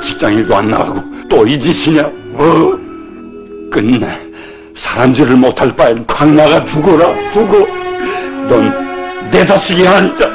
직장일도 안 나가고 또 이 짓이냐? 어? 끝내. 사람질을 못할 바엔 광 나가 죽어라 죽어. 넌 내 자식이 아니다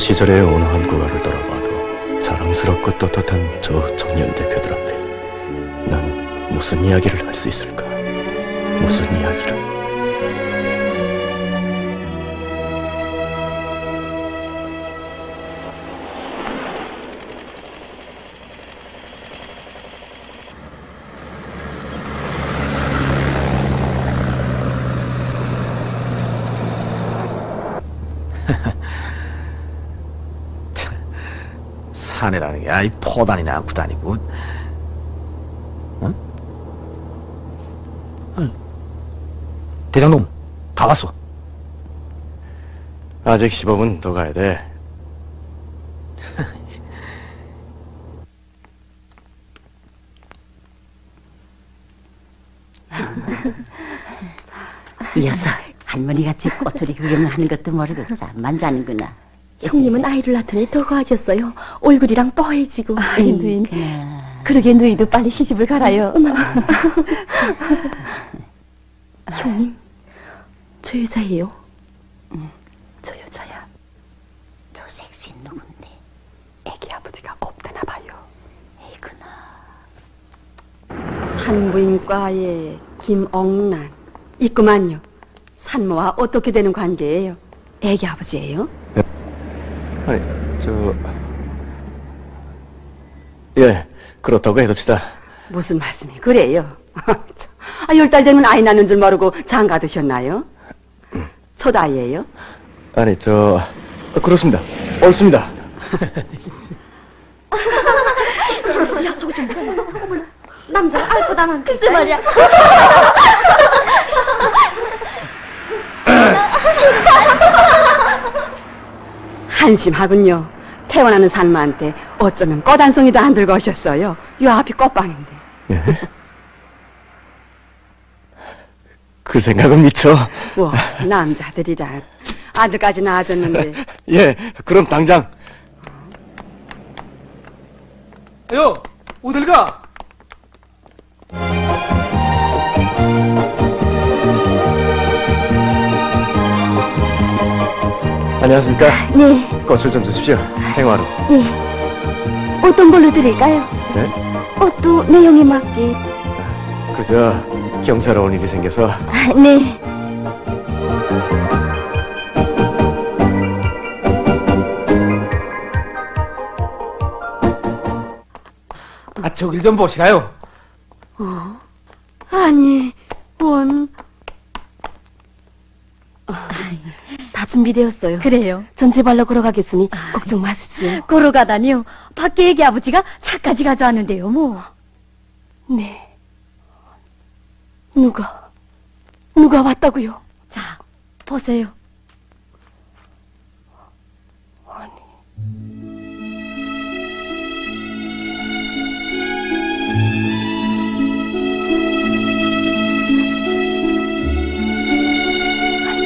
시절의 어느 한 구가를 돌아봐도 자랑스럽고 떳떳한 저 청년 대표들 앞에 난 무슨 이야기를 할 수 있을까? 무슨 이야기를? 사내라는 게 아이 포단이나 안고 다니고 응? 대장놈 다 왔어 아직 시범은 더 가야 돼. 이 녀석 할머니같이 꼬투리 구경하는 것도 모르고 잠만 자는구나. 형님은 아이를 낳더니 더 과하셨어요. 얼굴이랑 뻐해지고. 아이, 누인. 그러게 누이도 빨리 시집을 가라요. 형님, 저 여자예요. 저 여자야. 저 섹시 누군데? 애기 아버지가 없다나 봐요. 에이구나. 산부인과의 김억란 있구만요. 산모와 어떻게 되는 관계예요? 애기 아버지예요? 아니, 저... 예, 그렇다고 해둡시다. 무슨 말씀이 그래요? 아, 열 달 되면 아이 낳는 줄 모르고 장가 드셨나요? 첫 아이예요? 아니, 저... 어, 그렇습니다. 옳습니다. 야, 저거 좀 어머나, 남자 알고 나만 글쎄 말이야. 한심하군요. 태어나는 산모한테 어쩌면 꺼단송이도 안 들고 오셨어요. 요 앞이 꽃방인데. 예? 그 생각은 미쳐. 뭐 남자들이라 아들까지 낳아줬는데 예, 그럼 당장. 요 어딜 가? 안녕하십니까? 네, 꽃을 좀 주십시오. 생화로. 네. 어떤 걸로 드릴까요? 네? 옷도 내용에 맞게. 그저 경사로운 일이 생겨서 네. 아 저길 좀 보시라요 아니, 뭔. 다 준비되었어요. 그래요. 전체 발로 걸어가겠으니 걱정 마십시오. 걸어가다니요. 밖에 애기 아버지가 차까지 가져왔는데요, 뭐. 네. 누가, 누가 왔다고요? 자, 보세요.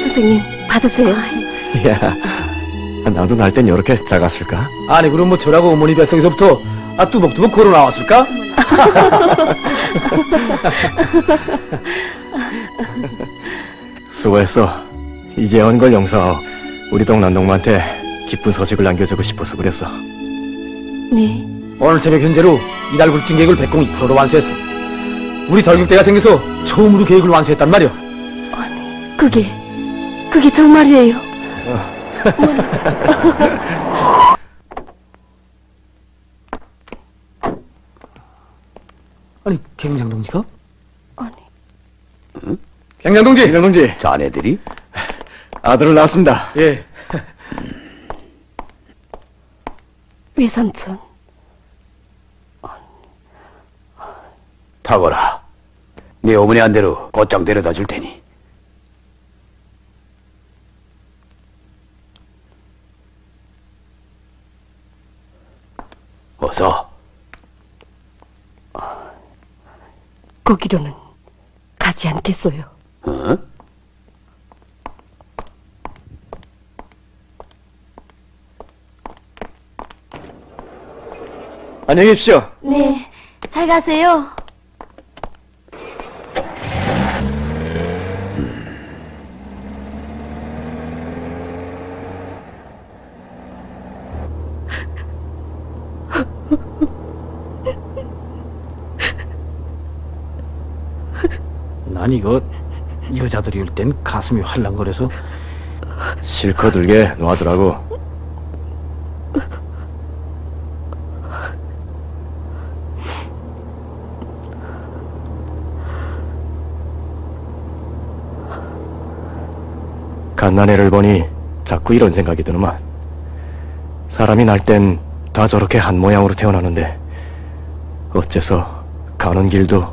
선생님, 받으세요. 야, 나도 날 땐 이렇게 작았을까? 아니 그럼 뭐 저라고 어머니 뱃속에서부터 아 뚜벅뚜벅 걸어 나왔을까? 수고했어. 이제 온걸 용서하오. 우리 동 난동무한테 기쁜 소식을 남겨주고 싶어서 그랬어. 네. 오늘 새벽 현재로 이달 굴진 계획을 102%로 완수했어 우리 덜격대가 생겨서 처음으로 계획을 완수했단 말이야 그게, 그게 정말이에요. 아니 갱장 동지가? 아니, 경장 동지. 이장 동지, 자네들이? 아들을 낳았습니다. 예. 외삼촌. 타거라. 네 어머니 한 대로 곧장 데려다 줄 테니. 어서. 거기로는 가지 않겠어요. 어? 안녕히 계십시오. 네, 잘 가세요. 난 이거 여자들이 올땐 가슴이 활랑거려서 실컷 울게 놔두라고. 갓난애를 보니 자꾸 이런 생각이 드는만. 사람이 날 땐 다 저렇게 한 모양으로 태어나는데 어째서 가는 길도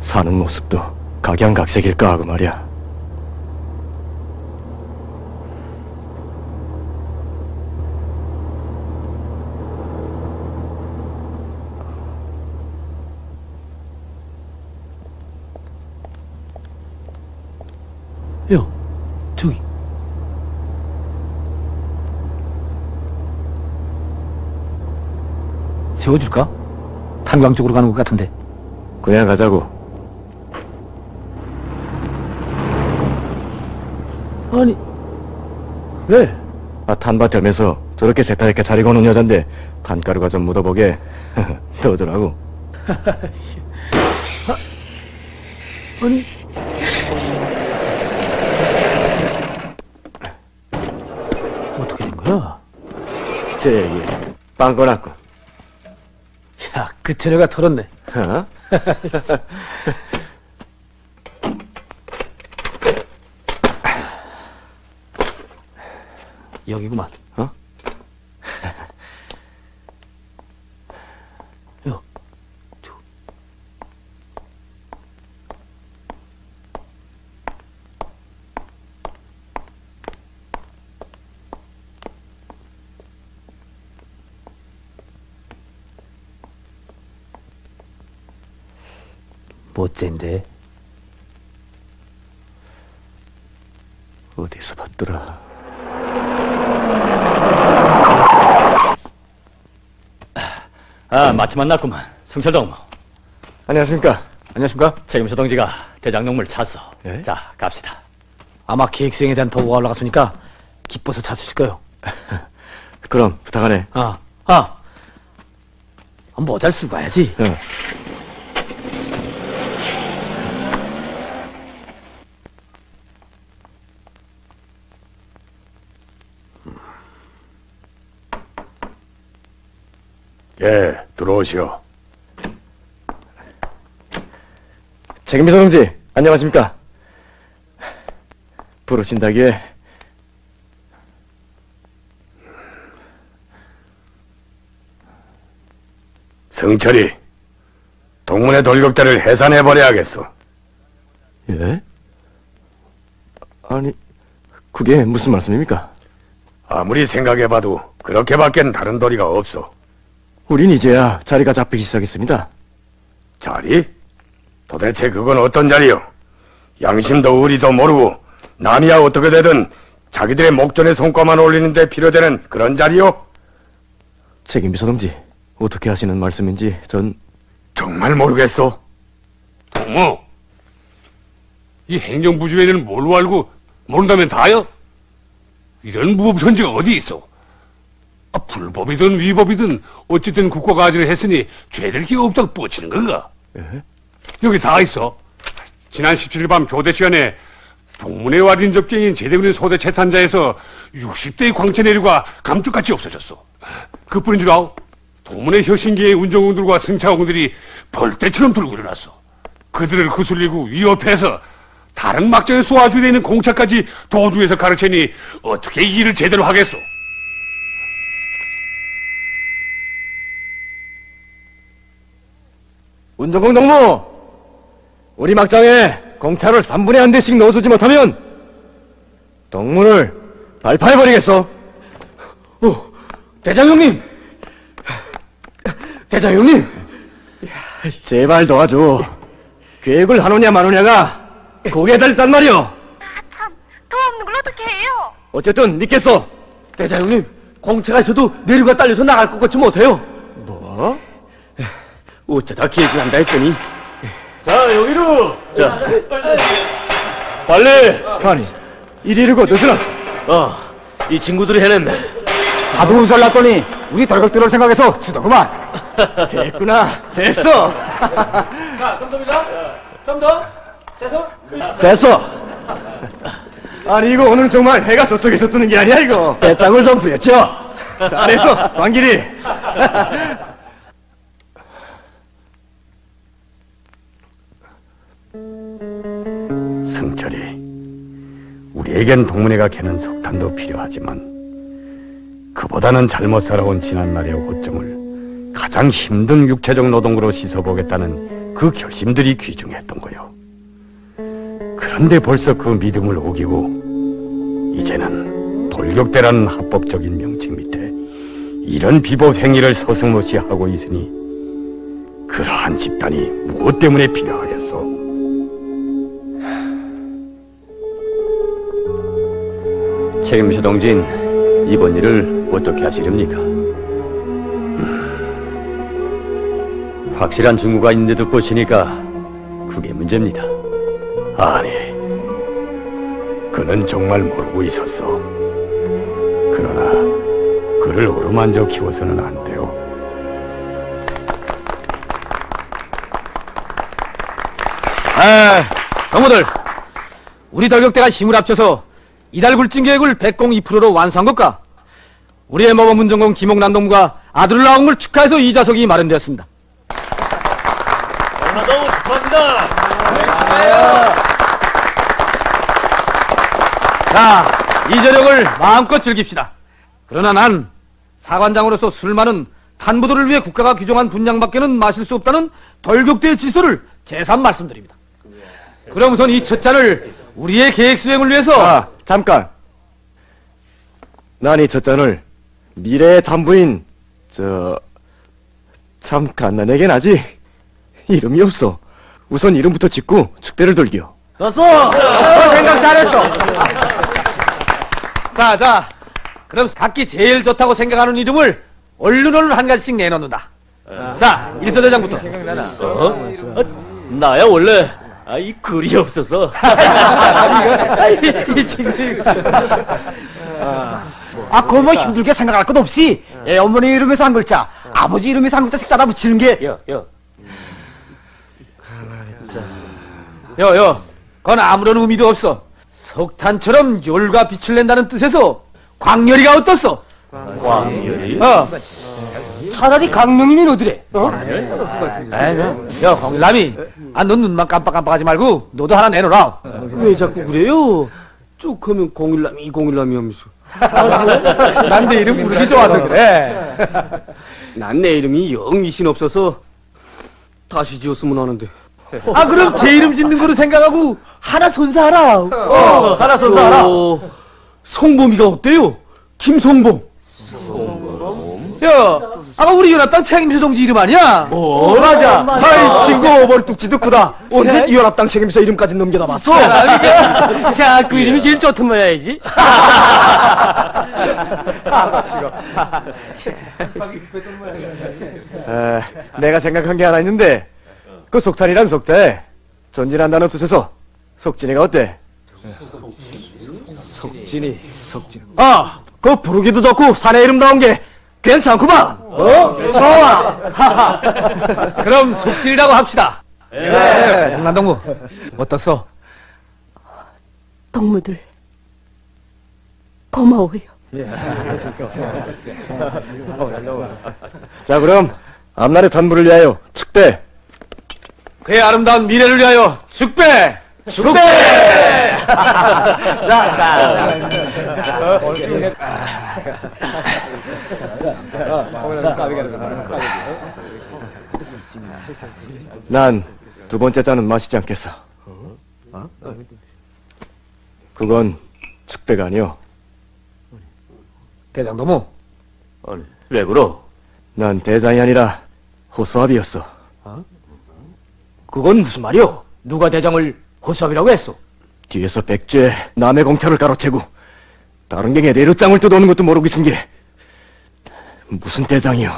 사는 모습도 각양각색일까 하고 말이야. 요 저기 세워줄까? 탄광 쪽으로 가는 것 같은데 그냥 가자고. 아니 왜? 아, 탄밭 겸해서 저렇게 세타있게 잘 익어놓은 여잔데 탄가루가 좀 묻어보게 더더라고. 아니 어떻게 된 거야? 제 얘기 빵 꺼놨고. 야, 그 처녀가 털었네. 어? 여기구만. 어? 요, 멋진데. 어디서 봤더라. 아, 마침 만났구만. 승철동, 안녕하십니까? 안녕하십니까? 책임서 동지가 대장농물 찼어. 예? 자, 갑시다. 아마 계획 수행에 대한 보고가 올라갔으니까 기뻐서 찾으실 거요. 그럼 부탁하네. 아, 아, 모잘 쓰고 가야지. 어. 예, 들어오시오. 책임비서 동지, 안녕하십니까? 부르신다기에 승철이 동문의 돌격대를 해산해버려야겠어. 예? 아니, 그게 무슨 말씀입니까? 아무리 생각해봐도 그렇게밖엔 다른 도리가 없어. 우린 이제야 자리가 잡히기 시작했습니다. 자리? 도대체 그건 어떤 자리요? 양심도 의리도 모르고 남이야 어떻게 되든 자기들의 목전에 손가만 올리는데 필요되는 그런 자리요? 책임비서 동지, 어떻게 하시는 말씀인지 전 정말 모르겠어. 동무, 이 행정부 주에는 뭘로 알고 모른다면 다요? 이런 무법천지가 어디 있어? 아, 불법이든 위법이든 어쨌든 국가 가지를 했으니 죄될 게 없다고 뻗치는 건가? 여기 다 있어. 지난 17일 밤 교대 시간에 동문회 와진 접경인 제대군인 소대 채탄자에서 60대의 광채 내류가 감쪽같이 없어졌어. 그뿐인 줄 아오? 동문회 혁신계의 운정공들과 승차공들이 벌떼처럼 들고 일어났어. 그들을 구슬리고 위협해서 다른 막장에 쏘아주되어 있는 공차까지 도중에서 가르치니 어떻게 이 일을 제대로 하겠소? 운전공 동무! 우리 막장에 공차를 3분의 한 대씩 넣어주지 못하면 동문을 발파해버리겠어. 어, 대장 형님! 대장 형님! 제발 도와줘. 계획을 하느냐 마느냐가 고개 달단 말이오. 참, 더 없는 걸 어떻게 해요? 어쨌든 믿겠어. 대장 형님, 공차가 있어도 내류가 딸려서 나갈 것 같지 못해요. 뭐? 어쩌다 계획을 한다 했더니 자 여기로. 자 빨리. 아니 이리르고 늦어놨어 어, 이 친구들이 해냈네. 하도 웃을났더니 우리 덜컥 들을 생각해서 주더구만. 됐구나. 됐어. 됐어. 아니 이거 오늘 정말 해가 저쪽에서 뜨는 게 아니야 이거. 배짱을 좀 부렸죠. 잘했어 광길이. 우리에겐 동문회가 캐는 석탄도 필요하지만 그보다는 잘못 살아온 지난날의 호점을 가장 힘든 육체적 노동으로 씻어보겠다는 그 결심들이 귀중했던 거요. 그런데 벌써 그 믿음을 우기고 이제는 돌격대라는 합법적인 명칭 밑에 이런 비법 행위를 서슴없이 하고 있으니 그러한 집단이 무엇 때문에 필요하겠소? 책임자 동진, 이번 일을 어떻게 하시렵니까? 확실한 증거가 있는데도 보시니까 그게 문제입니다. 아니, 그는 정말 모르고 있었어. 그러나 그를 어루만져 키워서는 안 돼요. 아, 동무들, 우리 덜격대가 힘을 합쳐서 이달 굴진 계획을 102%로 완수한 것과 우리의 모범 문 전공 김옥란 동무가 아들을 낳은 걸 축하해서 이 좌석이 마련되었습니다. 자, 이 저녁을 마음껏 즐깁시다. 그러나 난 사관장으로서 술 많은 탄부들을 위해 국가가 규정한 분량밖에는 마실 수 없다는 덜격대의 질서를 재산 말씀드립니다. 그럼 우선 이 첫 잔을 우리의 계획 수행을 위해서 아 잠깐. 난이첫 잔을 미래의 담부인 저 잠깐 나에겐 아직 이름이 없어. 우선 이름부터 짓고 축배를 돌기요. 됐어! 생각 잘했어! 자, 자, 그럼 각기 제일 좋다고 생각하는 이름을 얼른 얼른 한 가지씩 내놓는다. 자, 일서대장부터. 나야 원래 아, 이 글이 없어서 이 친구. 아, 그거 뭐 힘들게 생각할 것 없이 애 어머니 이름에서 한 글자, 아버지 이름에서 한 글자씩 따다 붙이는 게 여, 여. 여, 여, 그건 아무런 의미도 없어. 석탄처럼 열과 빛을 낸다는 뜻에서 광열이가 어떻소? 광열이? 어. 차라리 강릉이면 어디래? 어? 에이, 야, 광일남이. 아, 넌 눈만 깜빡깜빡하지 말고 너도 하나 내놓으라. 왜 자꾸 그래요? 쭉 하면 공일남이 공일남이 하면서 난 내 이름 부르기 좋아서 그래. 난 내 이름이 영 미신 없어서 다시 지었으면 하는데 아, 그럼 제 이름 짓는 거로 생각하고 하나 손사하라. 어, 하나 손사하라. 어, 송범이가 어때요? 김송범 야, 아까 우리 연합당 책임자 동지 이름 아니야? 어 맞아. 아이 친구 머리뚝지도 크다. 언제 이 연합당 책임서 이름까지 넘겨다 봤어? 자, 그 이름이 제일 좋던 모양이지. 에, 내가 생각한 게 하나 있는데 그 속탄이란 속자에 전진한다는 뜻에서. 속진이가 어때? 석진이, 석진. 아, 그 부르기도 좋고 사내 이름 나온 게 괜찮구만. 어? 좋아. 그럼 속진이라고 합시다. 예. 양난동무 어떻소? 동무들 고마워요. 자 그럼 앞날의 단부를 위하여 축배 그의 아름다운 미래를 위하여 축배. 축배! 난 두 번째 잔은 마시지 않겠어. 그건 축배가 아니오. 대장 너무 아니, 왜 그러? 난 대장이 아니라 호수아비였어. 그건 무슨 말이오? 누가 대장을 호수아비라고 했어? 뒤에서 백주에 남의 공차를 가로채고 다른 경에 내로장을 뜯어오는 것도 모르고 있은 게 무슨 대장이요?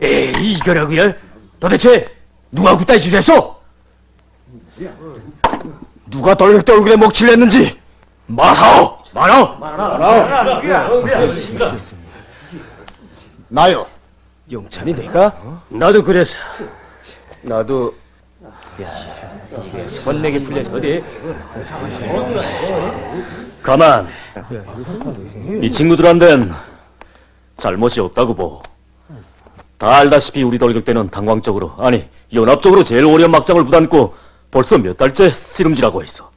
에이 이거라고요? 도대체 누가 그따위 짓을 했어? 누가 돌격대 얼굴에 먹칠을 했는지 말하오! 말아! 나요. 영찬이 내가? 나도 그래서 나도 이게 선내게 풀려서 어디? 가만. 이 친구들한텐 잘못이 없다고 보. 다 알다시피 우리 돌격대는 당광적으로, 아니, 연합적으로 제일 오랜 막장을 부담고 벌써 몇 달째 씨름질하고 있어.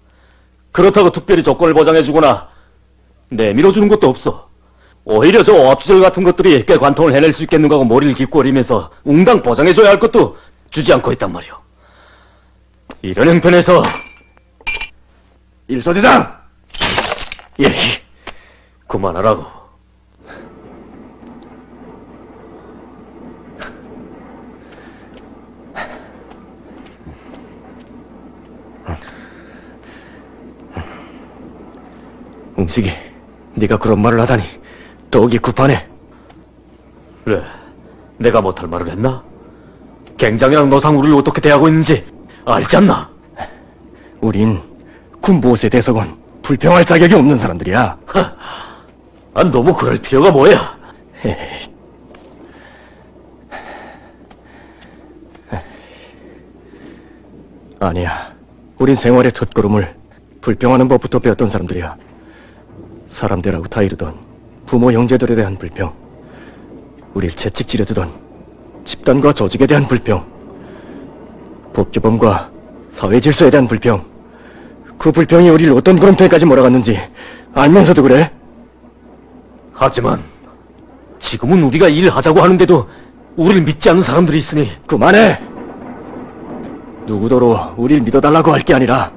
그렇다고 특별히 조건을 보장해주거나 내밀어주는 것도 없어. 오히려 저 오합지절 같은 것들이 꽤 관통을 해낼 수 있겠는가 하고 머리를 깊고리면서 웅당 보장해줘야 할 것도 주지 않고 있단 말이오. 이런 형편에서 일소대장! 예, 그만하라고. 웅식이, 네가 그런 말을 하다니 더욱이 급하네. 그래, 내가 못할 말을 했나? 갱장이랑 노상 우리를 어떻게 대하고 있는지 알지 않나? 우린 군보세 대석원 불평할 자격이 없는 사람들이야. 아, 너무 그럴 필요가 뭐야? 에이. 아니야. 우린 생활의 첫 걸음을 불평하는 법부터 배웠던 사람들이야. 사람들하고 다 이르던 부모 형제들에 대한 불평, 우릴 채찍질해두던 집단과 조직에 대한 불평, 복규범과 사회 질서에 대한 불평, 그 불평이 우리를 어떤 구름통에까지 몰아갔는지 알면서도 그래? 하지만 지금은 우리가 일하자고 하는데도 우리를 믿지 않는 사람들이 있으니 그만해! 누구더러 우릴 믿어달라고 할 게 아니라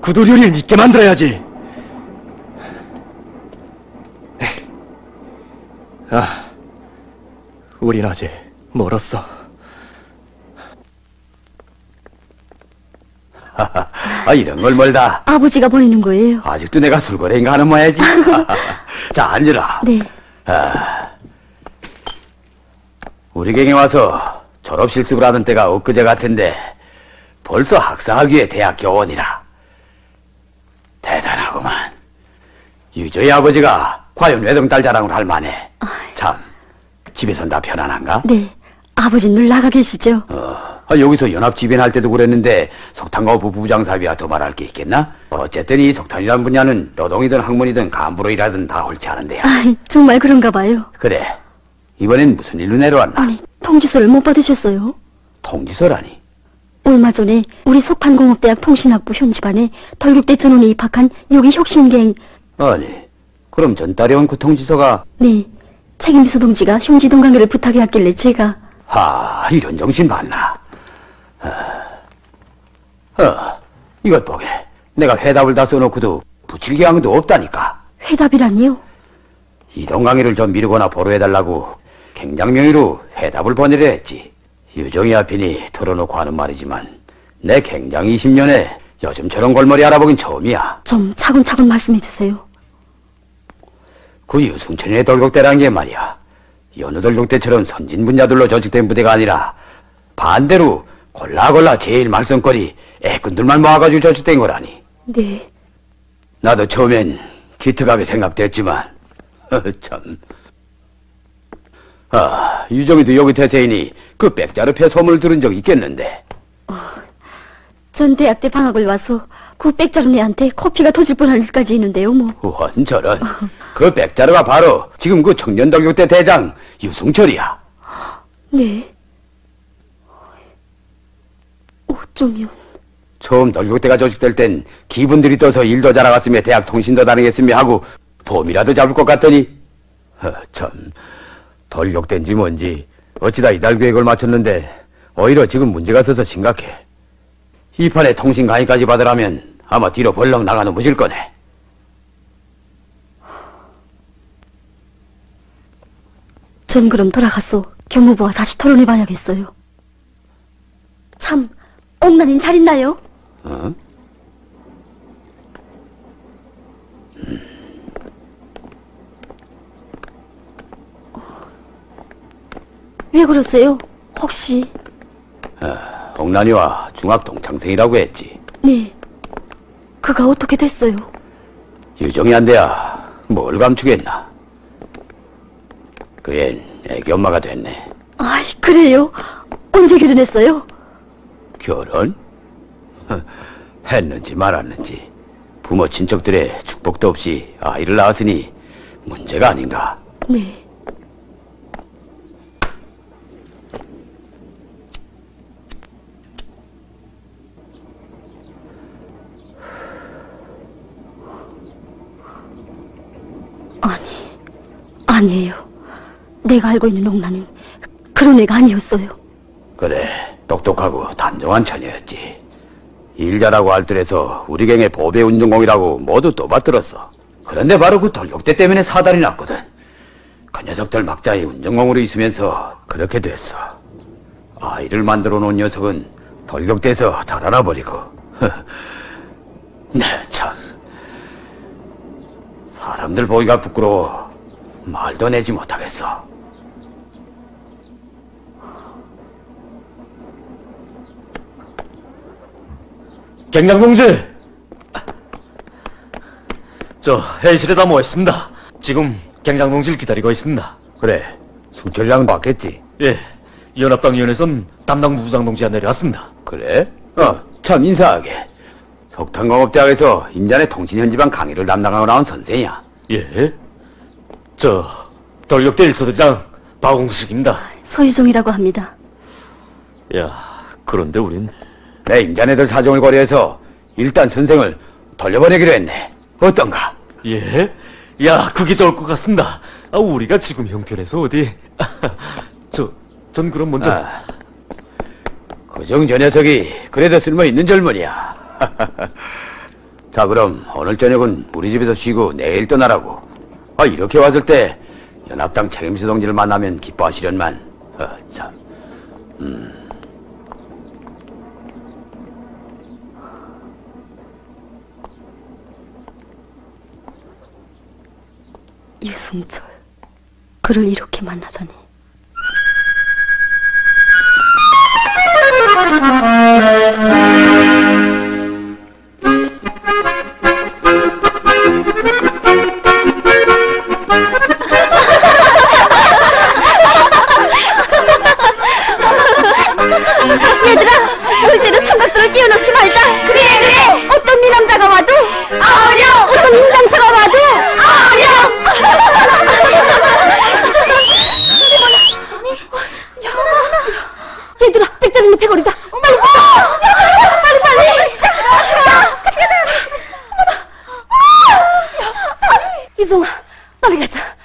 그들이 우릴 믿게 만들어야지. 아, 우린 아직 멀었어. 아, 이런 걸 멀다. 아버지가 보내는 거예요. 아직도 내가 술거래인가 하는 모양이지. 자, 앉으라. 네. 우리 경에 와서 졸업 실습을 하던 때가 엊그제 같은데 벌써 학사학위의 대학 교원이라. 대단하구만. 유저의 아버지가 과연 외동딸 자랑을 할 만해. 참, 집에선 다 편안한가? 네. 아버지 늘 나가 계시죠? 아, 여기서 연합지변할 때도 그랬는데 석탄가부 부부장 사비와 더 말할 게 있겠나? 어쨌든 이 석탄이란 분야는 노동이든 학문이든 간부로 일하든 다 옳지 않은데야. 아, 정말 그런가 봐요. 그래. 이번엔 무슨 일로 내려왔나? 아니, 통지서를 못 받으셨어요? 통지서라니. 얼마 전에 우리 석탄공업대학 통신학부 현지반에 덜국대 전원에 입학한 여기 혁신갱 아니, 그럼 전달에 온 그 통지서가 네 책임비서 동지가 형지 동강회를 부탁해 왔길래 제가 하, 이런 정신 봤나? 어, 어, 이것 보게. 내가 회답을 다 써놓고도 붙일 기항도 없다니까. 회답이라니요? 이동 강의를 좀 미루거나 보류해달라고 갱장 명의로 회답을 보내려 했지. 유정이 앞이니 털어놓고 하는 말이지만 내 갱장 20년에 요즘처럼 골머리 알아보긴 처음이야. 좀 차근차근 말씀해 주세요. 그 유승천의 돌격대란 게 말이야. 여느 돌격대처럼 선진 분야들로 조직된 부대가 아니라 반대로 골라골라 제일 말썽거리 애꾼들만 모아가지고 조직된 거라니. 네. 나도 처음엔 기특하게 생각됐지만 참. 아, 유정이도 여기 태세이니 그 백자르패 소문을 들은 적 있겠는데. 전 대학 때 방학을 와서 그 백자루네한테 커피가 터질 뻔할 일까지 있는데요, 뭐. 원 저런. 그 백자르가 바로 지금 그 청년돌격대 대장 유승철이야. 네. 오, 조미훈. 처음 돌격대가 조직될 땐 기분들이 떠서 일도 잘나갔으며 대학 통신도 다니겠으며 하고 봄이라도 잡을 것 같더니 허, 참 돌격대인지 뭔지 어찌다 이달 계획을 마쳤는데 오히려 지금 문제가 있어서 심각해 이 판에 통신 강의까지 받으라면 아마 뒤로 벌렁 나가 넘어질 거네 전 그럼 돌아가서 경무부와 다시 토론해봐야겠어요. 참, 옥나님 잘 있나요? 어? 왜 그러세요? 혹시, 옥난이와 중학 동창생이라고 했지 네. 그가 어떻게 됐어요? 유정이 안 돼야 뭘 감추겠나 그앤 애기 엄마가 됐네 아이, 그래요? 언제 결혼했어요? 결혼? 허, 했는지 말았는지 부모 친척들의 축복도 없이 아이를 낳았으니 문제가 아닌가 네. 아니, 아니에요. 내가 알고 있는 옥나는 그런 애가 아니었어요. 그래 똑똑하고 단정한 처녀였지. 일 잘하고 알뜰해서 우리 경의 보배 운전공이라고 모두 떠받들었어. 그런데 바로 그 돌격대 때문에 사달이 났거든. 그 녀석들 막자에 운전공으로 있으면서 그렇게 됐어. 아이를 만들어 놓은 녀석은 돌격대에서 달아나 버리고. 네 참. 사람들 보기가 부끄러워. 말도 내지 못하겠어 갱장동지! 저 회의실에다 모였습니다. 지금 갱장동지를 기다리고 있습니다. 그래 승철이랑 봤겠지 예, 연합당 위원회선 담당 부부장 동지가 내려왔습니다. 그래? 어, 참 인사하게. 석탄공업대학에서 인자네 통신현지반 강의를 담당하고 나온 선생이야. 예? 저 돌격대 일소대장 박홍식입니다. 서유정이라고 합니다. 야, 그런데 우린 내 인자네들 사정을 고려해서 일단 선생을 돌려보내기로 했네. 어떤가? 예? 야, 그게 좋을 것 같습니다. 아, 우리가 지금 형편에서 어디? 저, 전 그럼 먼저 아, 그정 저 녀석이 그래도 쓸모 있는 젊은이야. 자, 그럼 오늘 저녁은 우리 집에서 쉬고 내일 떠나라고. 아, 이렇게 왔을 때 연합당 책임수 동지를 만나면 기뻐하시련만. 어, 참. 유승철. 그를 이렇게 만나다니. 얘들아, 절대로 청각들을 끼워넣지 말자. 그래, 그래. 어떤 미남자가 와도 어려. 어떤 인장사가 와도 어려. 얘들아, 백자리 늪에 거리다. 빨리 가. 빨리 빨리. 자, 같이 가자. 이송아, 빨리 가자.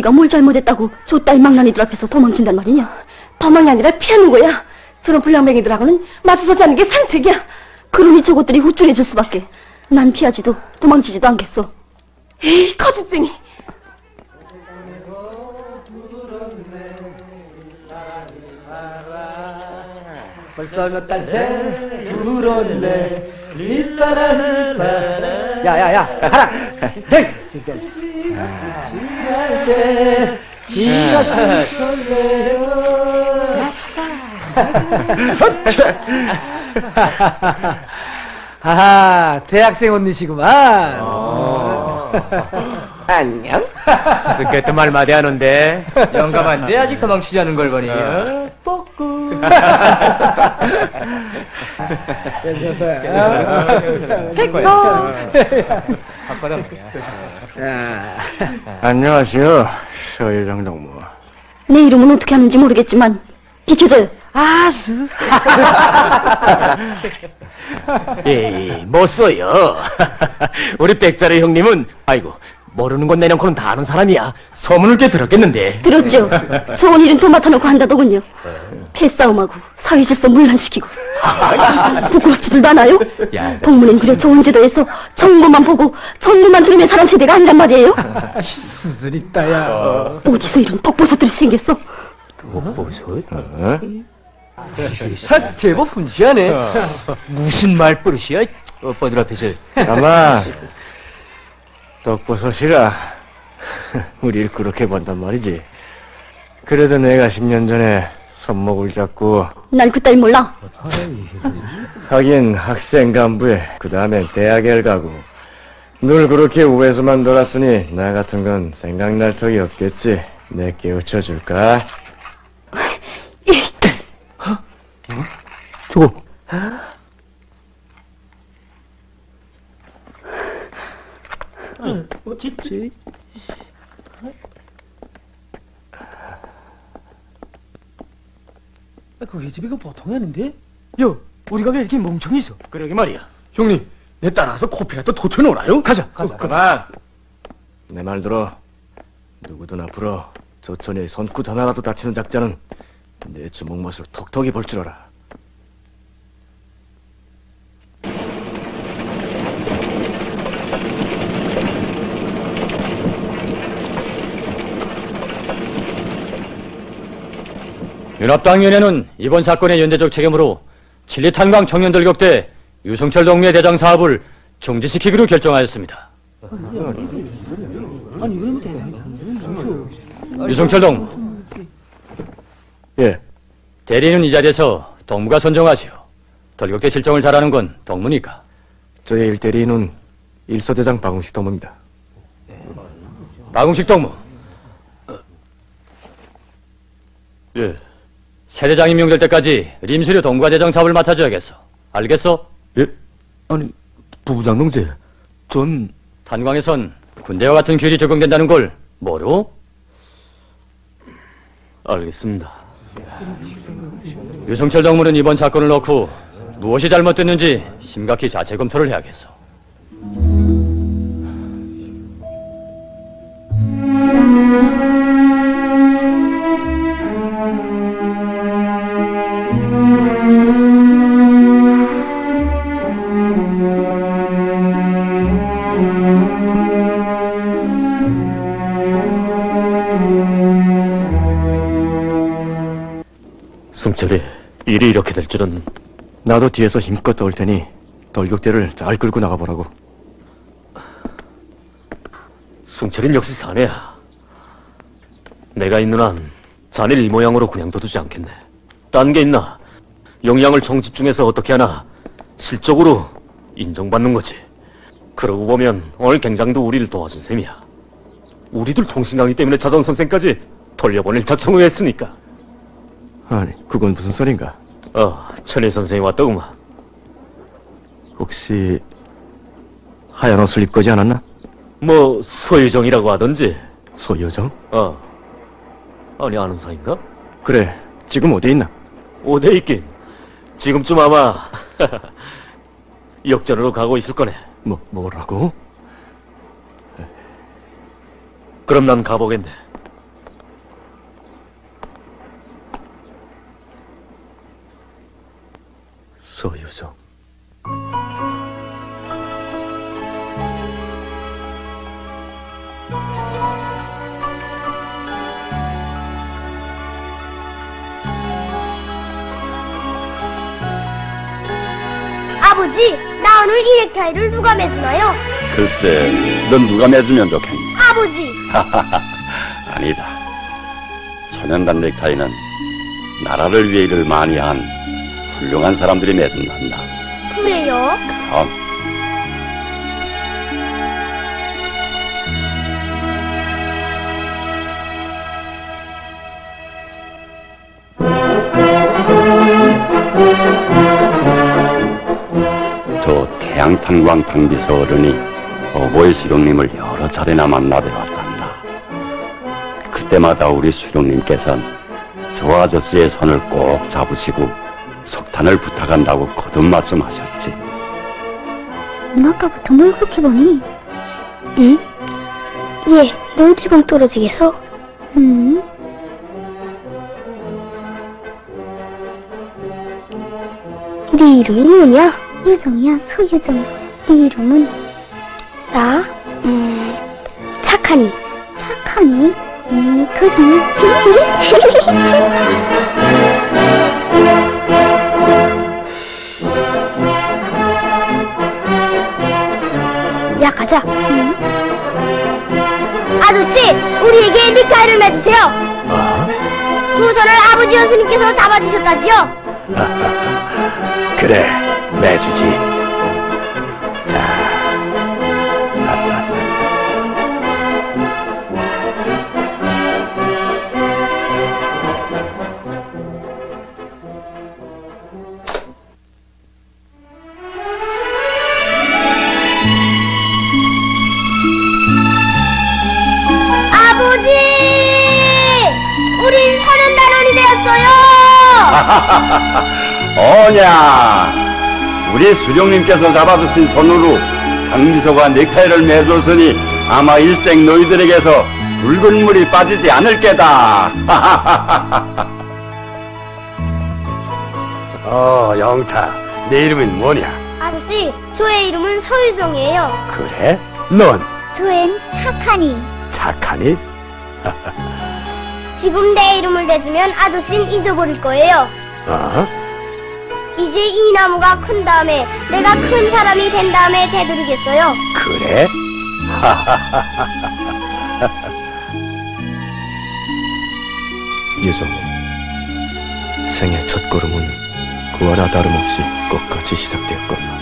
우리가 뭘 잘못했다고 저 따위 망나니들 앞에서 도망친단 말이냐? 도망이 아니라 피하는 거야. 저런 불량맹이들하고는 맞서지 않는 게 상책이야. 그러니 저것들이 후줄해질 수밖에. 난 피하지도 도망치지도 않겠어. 에이, 거짓쟁이. 벌써 몇 달째 울었네 릴라라 릴라라 야야야 하나 셋 때 설레요. 아싸. 하하 대학생 언니시구만. 안녕. 스케트 말 많이 하는데. 영감한데 아직 도망치지 않은 걸 보니. 어? 뽀꾸 안녕하세요 서유정 동무 내 이름은 어떻게 하는지 모르겠지만 비켜줘요. 아수. 에이, 뭐 써요? 우리 백자리 형님은, 아이고, 모르는 건 내놓고는 다 아는 사람이야. 소문을 꽤 들었겠는데. 들었죠? 좋은 일은 도맡아 놓고 한다더군요. 패싸움하고 사회질서 문란시키고 부끄럽지들도 않아요? 동문은 그래 좋은 제도에서 정보만 보고 정보만 들으면 사는 세대가 아니란 말이에요? 수준 있다야. 어디서 이런 독보소들이 생겼어? 독보소? 하, 제법 훈시하네. 무슨 말버릇이야? 오빠들 앞에서. 아마 떡버섯이라 우릴 그렇게 본단 말이지. 그래도 내가 10년 전에 손목을 잡고 난 그따위 몰라. 하긴 학생 간부에 그 다음에 대학을 가고 늘 그렇게 우회수만 돌았으니 나 같은 건 생각날 턱이 없겠지. 내 깨우쳐 줄까? 저거. 어딨지? 그 집이가 보통이 아닌데? 야, 우리가 왜 이렇게 멍청이 있어? 그러게 말이야. 형님, 내 따라서 커피라도 도쳐놓으라요? 가자, 가자. 그만! 내 말 들어. 누구든 앞으로 조천의 손끝 하나라도 다치는 작자는 내 주먹맛을 톡톡히 볼줄 알아. 연합당위원회는 이번 사건의 연대적 책임으로 진리탄광 청년돌격대 유성철 동무의 대장 사업을 중지시키기로 결정하였습니다. 유성철 동무, 예, 대리는 이 자리에서 동무가 선정하시오. 돌격대 실정을 잘하는 건 동무니까. 저의 일대리인은 일서대장 박웅식 도무입니다. 박웅식 동무. 예. 새 대장 임명될 때까지 림수료 동무가 대장 사업을 맡아줘야겠어. 알겠어? 예? 아니, 부부장 동지, 전... 탄광에선 군대와 같은 규율이 적용된다는 걸 모르? 알겠습니다. 유성철 동무는 이번 사건을 놓고 무엇이 잘못됐는지 심각히 자체 검토를 해야겠어. 승철이 일이 이렇게 될 줄은 나도 뒤에서 힘껏 도울 테니 돌격대를 잘 끌고 나가보라고. 승철인 역시 사내야. 내가 있는 한 자네를 이 모양으로 그냥 둬두지 않겠네. 딴 게 있나? 영양을 정 집중해서 어떻게 하나 실적으로 인정받는 거지. 그러고 보면 오늘 경장도 우리를 도와준 셈이야. 우리들 통신 강의 때문에 자정 선생까지 돌려보낼 작정을 했으니까. 아니, 그건 무슨 소린가? 어, 천일 선생이 왔더구만. 혹시 하얀 옷을 입고 오지 않았나? 뭐 소유정이라고 하던지. 소유정? 어. 아니 아는 사이인가? 그래, 지금 어디 있나? 어디 있긴. 지금쯤 아마 역전으로 가고 있을 거네. 뭐, 뭐라고? 그럼 난 가보겠네. 소유정. 아버지, 나 오늘 이 넥타이를 누가 매주나요? 글쎄, 넌 누가 맺으면 좋겠니? 아버지, 아니다. 소년단 넥타이는 나라를 위해 일을 많이 한 훌륭한 사람들이 맺은단다. 그래요? 그럼 저 태양탄광 당비서 어른이 어보의 수령님을 여러 차례나 만나 뵈 왔단다. 그때마다 우리 수령님께서는 저 아저씨의 손을 꼭 잡으시고 석탄을 부탁한다고 거듭 말씀하셨지. 아까부터 뭘 그렇게 보니? 응? 얘, 넌지방 떨어지겠어? 응? 네 이름이 뭐냐? 유정이야, 서유정. 네 이름은? 나? 음, 착하니. 착하니? 이, 거짓말. 가자. 아저씨, 우리에게 닉타이를 매주세요. 그 손을 아버지 연수님께서 잡아주셨다지요? 그래, 매주지. 오냐! 우리 수령님께서 잡아주신 손으로 강미소가 넥타이를 매줬으니 아마 일생 너희들에게서 붉은 물이 빠지지 않을 게다. 어, 영타. 내 이름은 뭐냐? 아저씨, 저의 이름은 서유정이에요. 그래? 넌 저엔 착하니. 착하니? 지금 내 이름을 대주면 아저씨는 잊어버릴 거예요. 어? 이제 이 나무가 큰 다음에 내가 큰 사람이 된 다음에 되돌리겠어요. 그래? 유정님, 생애 첫 걸음은 그와나 다름없이 끝까지 시작되었건만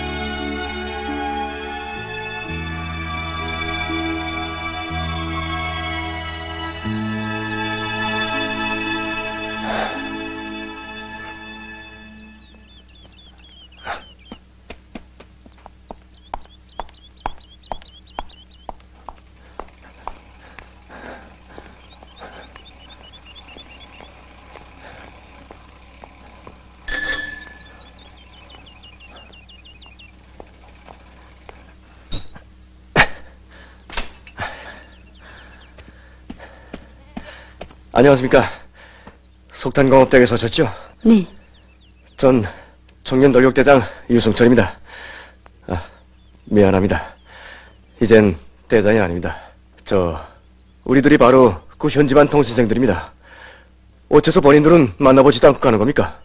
안녕하십니까. 속탄공업대에서 오셨죠? 네. 전 청년 돌격대장 유승철입니다. 아, 미안합니다. 이젠 대장이 아닙니다. 저 우리 둘이 바로 그 현지반 통신생들입니다. 어째서 본인들은 만나보지도 않고 가는 겁니까?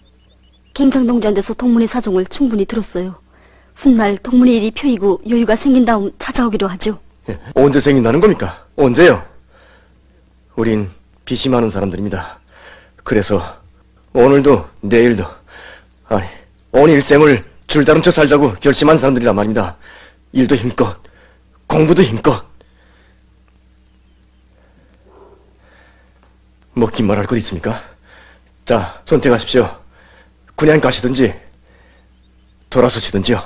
갱장동지한테서 동문의 사정을 충분히 들었어요. 훗날 동문의 일이 표이고 여유가 생긴 다음 찾아오기로 하죠. 예, 언제 생긴다는 겁니까? 언제요? 우린 빚이 많은 사람들입니다. 그래서 오늘도 내일도 아니 온 일생을 줄다름 쳐 살자고 결심한 사람들이란 말입니다. 일도 힘껏 공부도 힘껏 뭐 긴 말 할 것 있습니까? 자 선택하십시오. 그냥 가시든지 돌아서시든지요.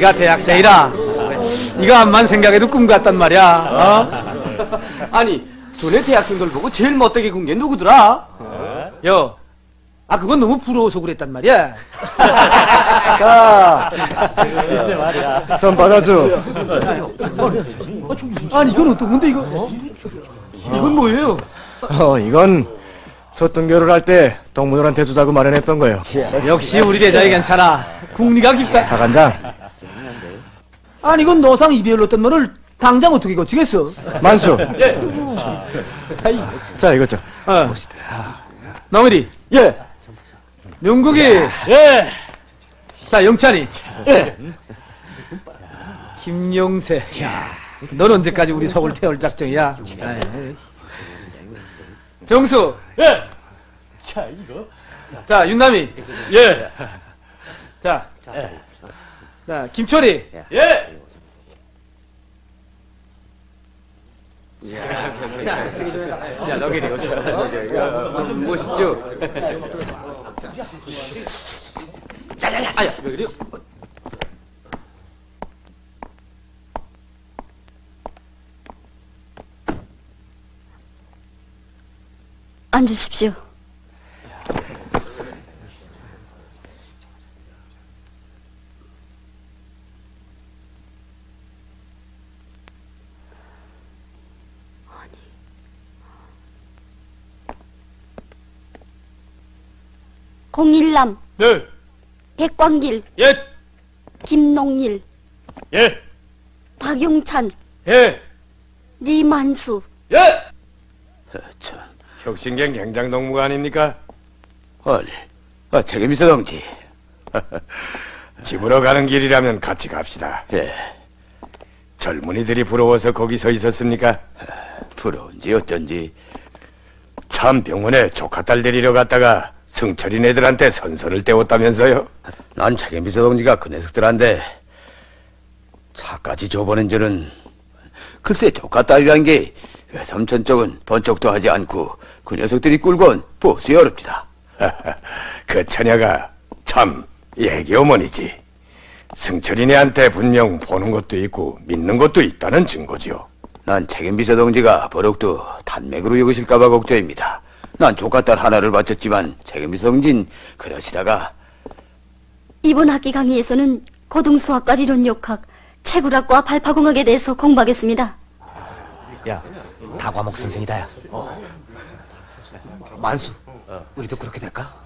야, 우리가 대학생이라 이거 암만 생각해도 꿈 같단 말이야. 어? 아니, 전에 대학생들 보고 제일 멋되게 군 게 누구더라? 여, 아 그건 너무 부러워서 그랬단 말이야. 자, 좀 받아줘. 아니 이건 어떤 건데 이거? 이건 뭐예요? 어, 이건 저 등교를 할 때 동문들한테 주자고 마련했던 거예요. 역시 우리 대장이 괜찮아. 국리가 깊다. 사관장, 아니 이건 노상 이별로던 말을 당장 어떻게 고치겠어? 만수. 예. 자, 이것 좀. 어. 나무디. 예. 명국이. 예. 자, 영찬이. 예. 김용세. 야. 넌 언제까지 우리 속을 태울 작정이야? 정수. 예. 자, 이거. 자, 윤남이. 예. 자, 예. 자, 김철이. 예. 야, 너희들이 오자. 멋있죠? 야 야 야, 아야, 왜 그래요? 앉으십시오. 공일남, 네. 백광길, 예. 김농일, 예. 박용찬, 예. 리만수, 예. 혁신경 경장동무가 아닙니까? 아니, 아, 책임있어 동지. 집으로 가는 길이라면 같이 갑시다. 예. 젊은이들이 부러워서 거기 서 있었습니까? 부러운지 어쩐지. 참 병원에 조카 딸 데리러 갔다가 승철인 애들한테 선선을 떼었다면서요? 난 책임비 서 동지가 그 녀석들한테 차까지 줘보낸 줄은 글쎄 조카 딸이란 게 외삼촌 쪽은 번쩍도 하지 않고 그 녀석들이 꿀건 보수에 어렵디다. 그 처녀가 참 애기 어머니지. 승철이네한테 분명 보는 것도 있고 믿는 것도 있다는 증거지요. 난 책임비서 동지가 버럭도 단맥으로 여기실까봐 걱정입니다. 난 조카딸 하나를 바쳤지만 책임비서 동진 그러시다가 이번 학기 강의에서는 고등수학과理論역학, 채굴학과 발파공학에 대해서 공부하겠습니다. 야, 다 과목 선생이다 야. 어. 만수, 우리도 그렇게 될까?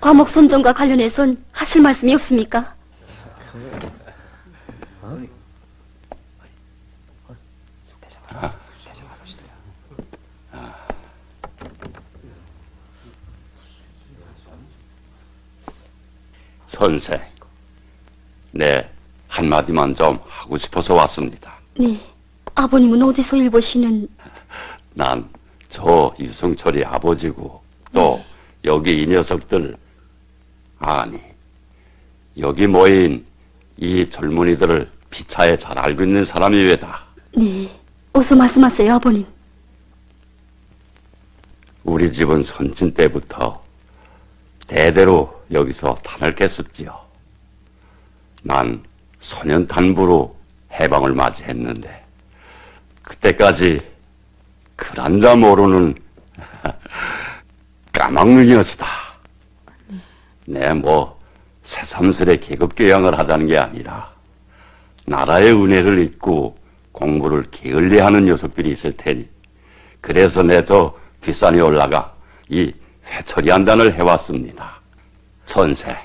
과목 선정과 관련해선 하실 말씀이 없습니까? 선생, 네, 한마디만 좀 하고 싶어서 왔습니다. 네. 아버님은 어디서 일 보시는 난 저 유승철이 아버지고 또 여기 이 녀석들 아니 여기 모인 이 젊은이들을 피차에 잘 알고 있는 사람이 왜다 네. 어서 말씀하세요, 아버님. 우리 집은 선친 때부터 대대로 여기서 탄을 깼었지요. 난 소년 단부로 해방을 맞이했는데 그때까지 그란자 모르는 까막눈이었다. 내뭐 새삼스레 계급 교양을 하자는 게 아니라 나라의 은혜를 잊고 공부를 게을리하는 녀석들이 있을 테니 그래서 내 저 뒷산에 올라가 이 회처리 한단을 해왔습니다. 선생,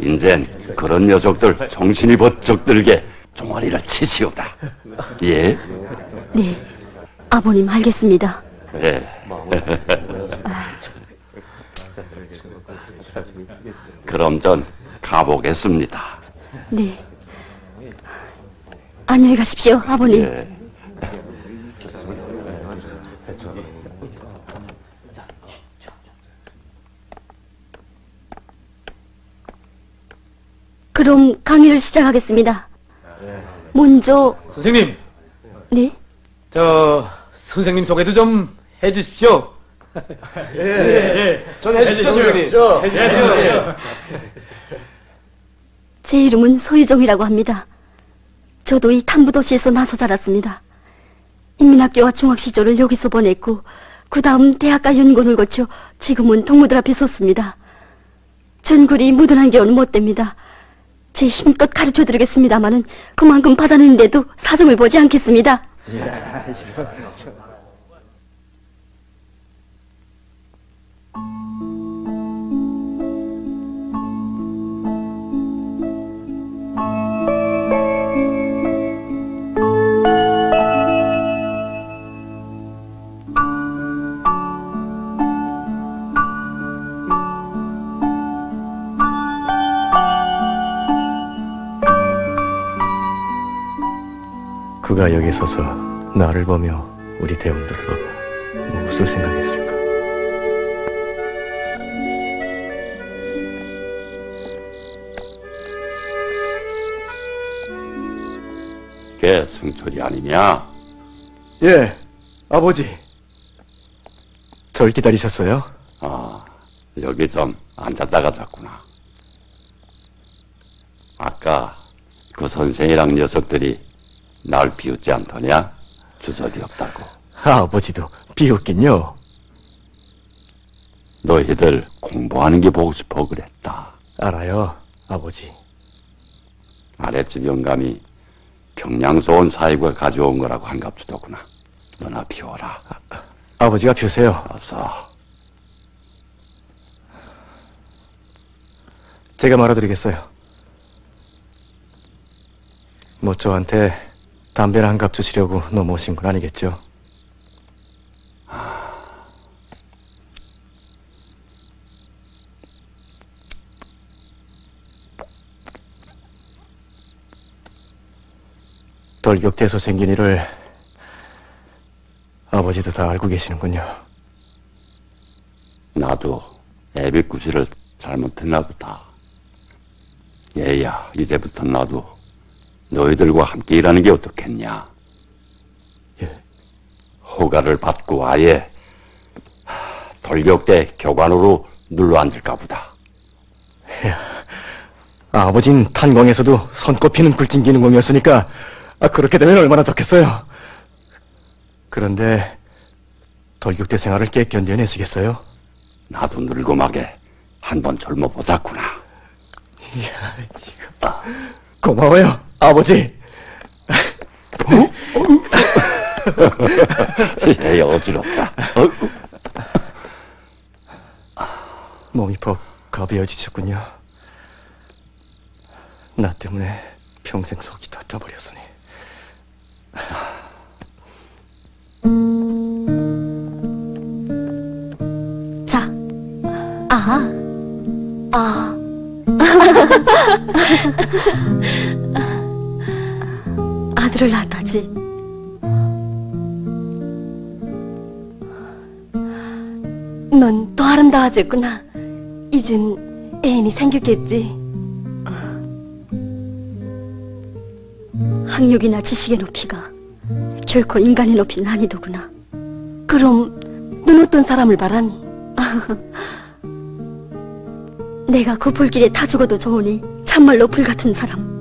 인젠 그런 녀석들 정신이 번쩍 들게 종아리를 치시오다. 예? 네. 아버님 알겠습니다. 예. 그럼 전 가보겠습니다. 네. 안녕히 가십시오, 아버님. 예. 그럼 강의를 시작하겠습니다. 먼저 선생님, 네. 저 선생님 소개도 좀 해주십시오. 예, 예. 전 해주십시오, 선생님. 해주십시오. 예. 제 이름은 소희정이라고 합니다. 저도 이 탐부도시에서 나서 자랐습니다. 인민학교와 중학 시절을 여기서 보냈고 그 다음 대학과 연구를 거쳐 지금은 동무들 앞에 섰습니다. 전굴이 무던한 겨우는 못 됩니다. 제 힘껏 가르쳐 드리겠습니다마는 그만큼 받아내는데도 사정을 보지 않겠습니다. 그가 여기 서서 나를 보며 우리 대원들을 보고 무엇을 생각했을까? 걔 승철이 아니냐? 예, 아버지. 절 기다리셨어요? 아, 여기 좀 앉았다가 잤구나. 아까 그 선생이랑 녀석들이 날 비웃지 않더냐? 주석이 없다고. 아버지도 비웃긴요. 너희들 공부하는 게 보고 싶어 그랬다. 알아요, 아버지. 아랫집 영감이 평양소 온 사이가 가져온 거라고 한갑주더구나. 너나 비워라. 아 버지가 펴세요. 어서. 제가 말아드리겠어요. 뭐 저한테 담배를 한 갑 주시려고 넘어오신 건 아니겠죠? 돌격돼서 생긴 일을 아버지도 다 알고 계시는군요. 나도 애비구실을 잘못했나 보다. 얘야, 이제부터 나도 너희들과 함께 일하는 게 어떻겠냐? 예. 허가를 받고 아예 돌격대 교관으로 눌러 앉을까 보다. 아버진 탄광에서도 손꼽히는 굴진기능공이었으니까 아, 그렇게 되면 얼마나 좋겠어요. 그런데 돌격대 생활을 꽤 견뎌내시겠어요? 나도 늙고 막에 한번 젊어보자꾸나. 고마워요, 아버지. 애 어지럽다. 몸이 퍽 가벼워지셨군요. 나 때문에 평생 속이 다 떠버렸으니. 자, 아, 아. 아들을 낳았다지. 넌 더 아름다워졌구나. 이젠 애인이 생겼겠지. 학력이나 지식의 높이가 결코 인간의 높이 난이도구나. 그럼 넌 어떤 사람을 바라니? 내가 그 불길에 타 죽어도 좋으니 참말로 불 같은 사람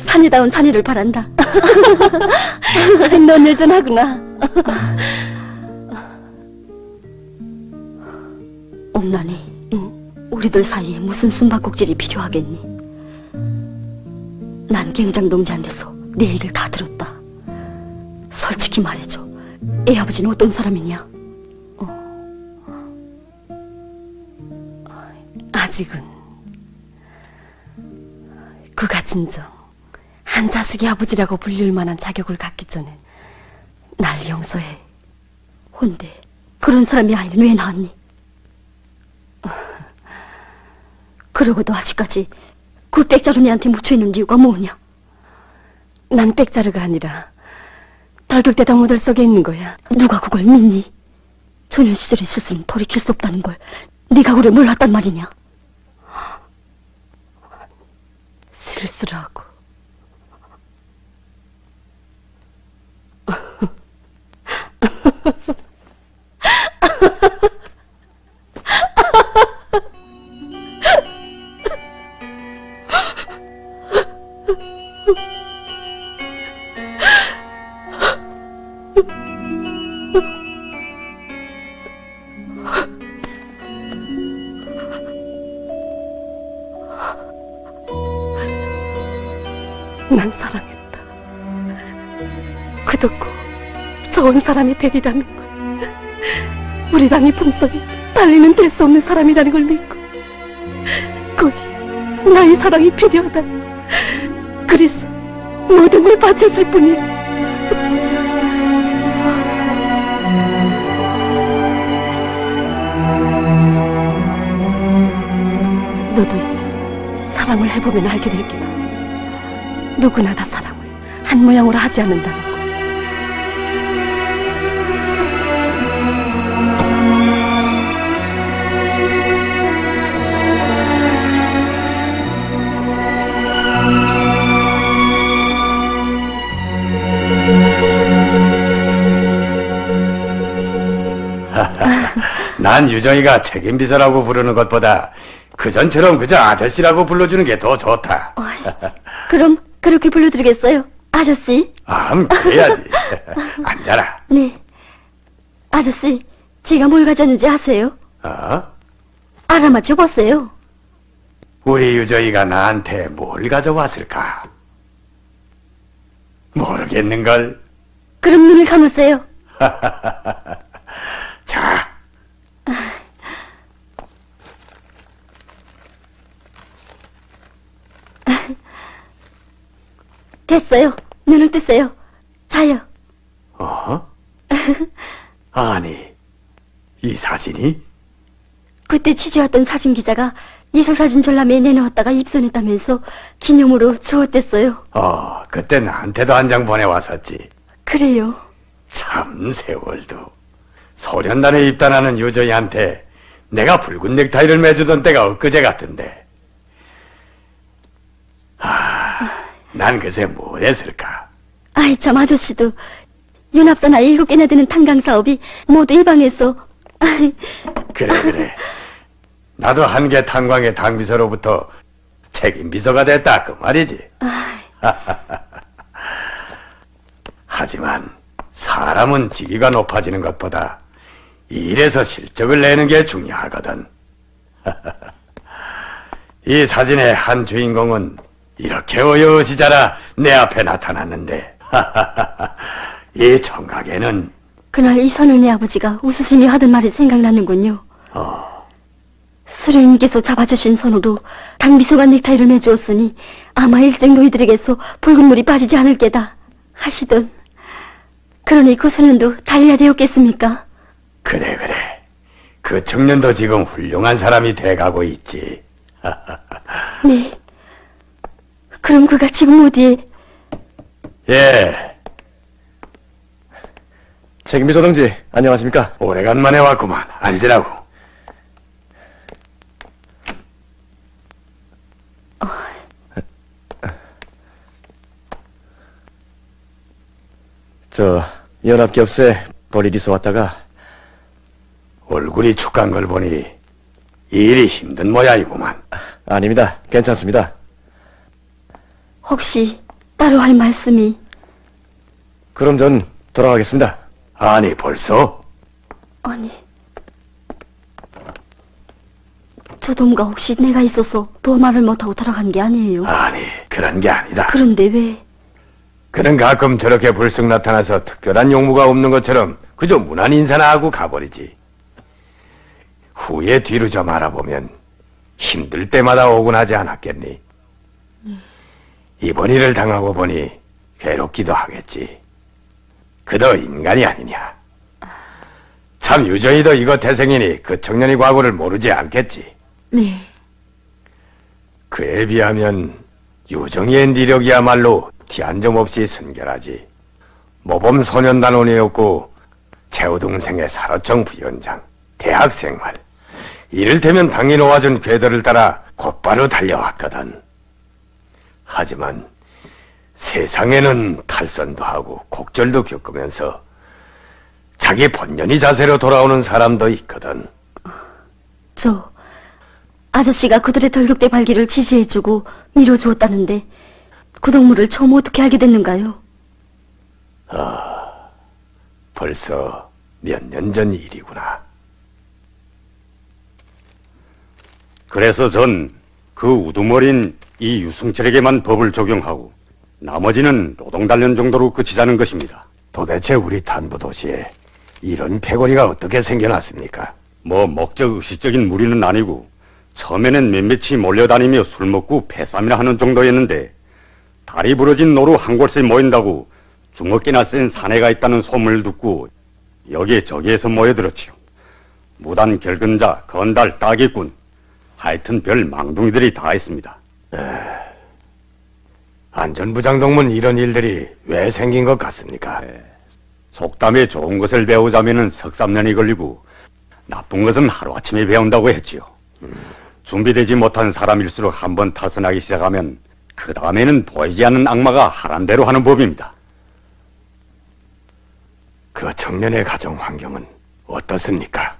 사내다운 사내를 바란다. 넌 여전하구나. 옴나니 우리들 사이에 무슨 숨바꼭질이 필요하겠니? 난 경장동지한테서 네 얘기를 다 들었다. 솔직히 말해줘. 애 아버지는 어떤 사람이냐? 아직은 그가 진정 한 자식의 아버지라고 불릴 만한 자격을 갖기 전엔 날 용서해. 혼데 그런 사람이 아이는 왜 낳았니? 그러고도 아직까지 그 백자루미한테 묻혀있는 이유가 뭐냐? 난 백자루가 아니라 달격대 동무들 속에 있는 거야. 누가 그걸 믿니? 소년 시절의 실수는 돌이킬 수 없다는 걸 네가 그래 몰랐단 말이냐? 실수라고. ハハハ。 좋은 사람이 되리라는 걸. 우리 당의 품속에서 달리는 될 수 없는 사람이라는 걸 믿고 거기에 나의 사랑이 필요하다. 그래서 모든 걸 바쳐줄 뿐이야. 너도 이제 사랑을 해보면 알게 될 기다. 누구나 다 사랑을 한 모양으로 하지 않는다는 난 유정이가 책임 비서라고 부르는 것보다 그 전처럼 그저 아저씨라고 불러주는 게 더 좋다. 그럼 그렇게 불러드리겠어요. 아저씨. 암, 그래야지. 앉아라. 네. 아저씨, 제가 뭘 가졌는지 아세요? 어? 알아맞혀 보세요. 우리 유정이가 나한테 뭘 가져왔을까? 모르겠는걸. 그럼 눈을 감으세요. 자, 됐어요. 눈을 뜨세요. 자요. 어? 아니, 이 사진이? 그때 취재왔던 사진 기자가 예술사진 전람회에 내놓았다가 입선했다면서 기념으로 주었댔어요. 어, 그때 나한테도 한 장 보내왔었지. 그래요. 참 세월도. 소련단에 입단하는 유정이한테 내가 붉은 넥타이를 매주던 때가 엊그제 같은데. 아, 난 그새 뭘 했을까? 아이 참 아저씨도 연합사나 일곱 개나 되는 탄광 사업이 모두 일방에서 그래, 그래. 나도 한개 탄광의 당비서로부터 책임 비서가 됐다, 그 말이지. 하지만 사람은 직위가 높아지는 것보다 일에서 실적을 내는 게 중요하거든. 이 사진의 한 주인공은 이렇게 어여시 자라 내 앞에 나타났는데 이 청각에는 그날 이선훈의 아버지가 웃으시며 하던 말이 생각나는군요. 어. 수련님께서 잡아주신 선우로 당비서가 넥타이를 매주었으니 아마 일생 노이들에게서 붉은 물이 빠지지 않을 게다 하시던 그러니 그 소년도 달려야 되었겠습니까? 그래 그래 그 청년도 지금 훌륭한 사람이 돼가고 있지 네. 그럼 그가 지금 어디에? 예 책임비서 동지, 안녕하십니까? 오래간만에 왔구만 앉으라고 저 연합기업세 버리리서 왔다가 얼굴이 축한 걸 보니 일이 힘든 모양이구만 아닙니다. 괜찮습니다. 혹시 따로 할 말씀이? 그럼 전 돌아가겠습니다. 아니 벌써? 아니. 조동가 혹시 내가 있어서 더 말을 못하고 돌아간 게 아니에요. 아니 그런 게 아니다 그런데 왜? 그는 가끔 저렇게 불쑥 나타나서 특별한 용무가 없는 것처럼 그저 무난 인사나 하고 가버리지. 후에 뒤로 좀 알아보면 힘들 때마다 오곤 하지 않았겠니? 이번 일을 당하고 보니 괴롭기도 하겠지. 그도 인간이 아니냐. 참 유정이도 이거 태생이니 그 청년의 과거를 모르지 않겠지. 네. 그에 비하면 유정이의 니력이야말로 티한점 없이 순결하지. 모범 소년단원이었고 최우동생의 사로청 부위원장, 대학생활. 이를테면 당이 놓아준 궤도를 따라 곧바로 달려왔거든. 하지만 세상에는 탈선도 하고 곡절도 겪으면서 자기 본연의 자세로 돌아오는 사람도 있거든. 저 아저씨가 그들의 덜격대 발기를 지지해주고 밀어주었다는데 그 동물을 처음 어떻게 알게 됐는가요? 아, 벌써 몇 년 전 일이구나. 그래서 전 그 우두머린 이 유승철에게만 법을 적용하고 나머지는 노동단련 정도로 그치자는 것입니다. 도대체 우리 탄부 도시에 이런 패거리가 어떻게 생겨났습니까? 뭐 목적 의식적인 무리는 아니고 처음에는 몇몇이 몰려다니며 술 먹고 패싸움이나 하는 정도였는데 다리 부러진 노루 한 곳에 모인다고 주먹기나 센 사내가 있다는 소문을 듣고 여기에 저기에서 모여들었지요. 무단 결근자, 건달, 따기꾼 하여튼 별 망둥이들이 다 있습니다. 안전부 장동문 이런 일들이 왜 생긴 것 같습니까? 속담에 좋은 것을 배우자면은 석삼년이 걸리고 나쁜 것은 하루아침에 배운다고 했지요. 준비되지 못한 사람일수록 한번 타선하기 시작하면 그 다음에는 보이지 않는 악마가 하란 대로 하는 법입니다. 그 청년의 가정 환경은 어떻습니까?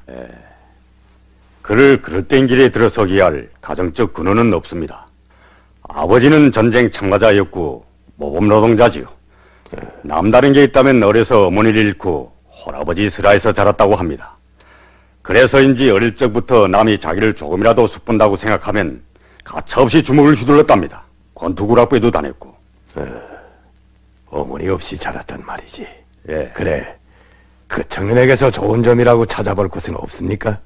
그를 그릇된 길에 들어서게 할 가정적 근원은 없습니다. 아버지는 전쟁 참가자였고 모범 노동자지요. 남다른 게 있다면 어려서 어머니를 잃고 홀아버지 슬하에서 자랐다고 합니다. 그래서인지 어릴 적부터 남이 자기를 조금이라도 숯본다고 생각하면 가차없이 주먹을 휘둘렀답니다. 권투구락부에도 다녔고. 어 머니 없이 자랐단 말이지. 예. 그래. 그 청년에게서 좋은 점이라고 찾아볼 것은 없습니까?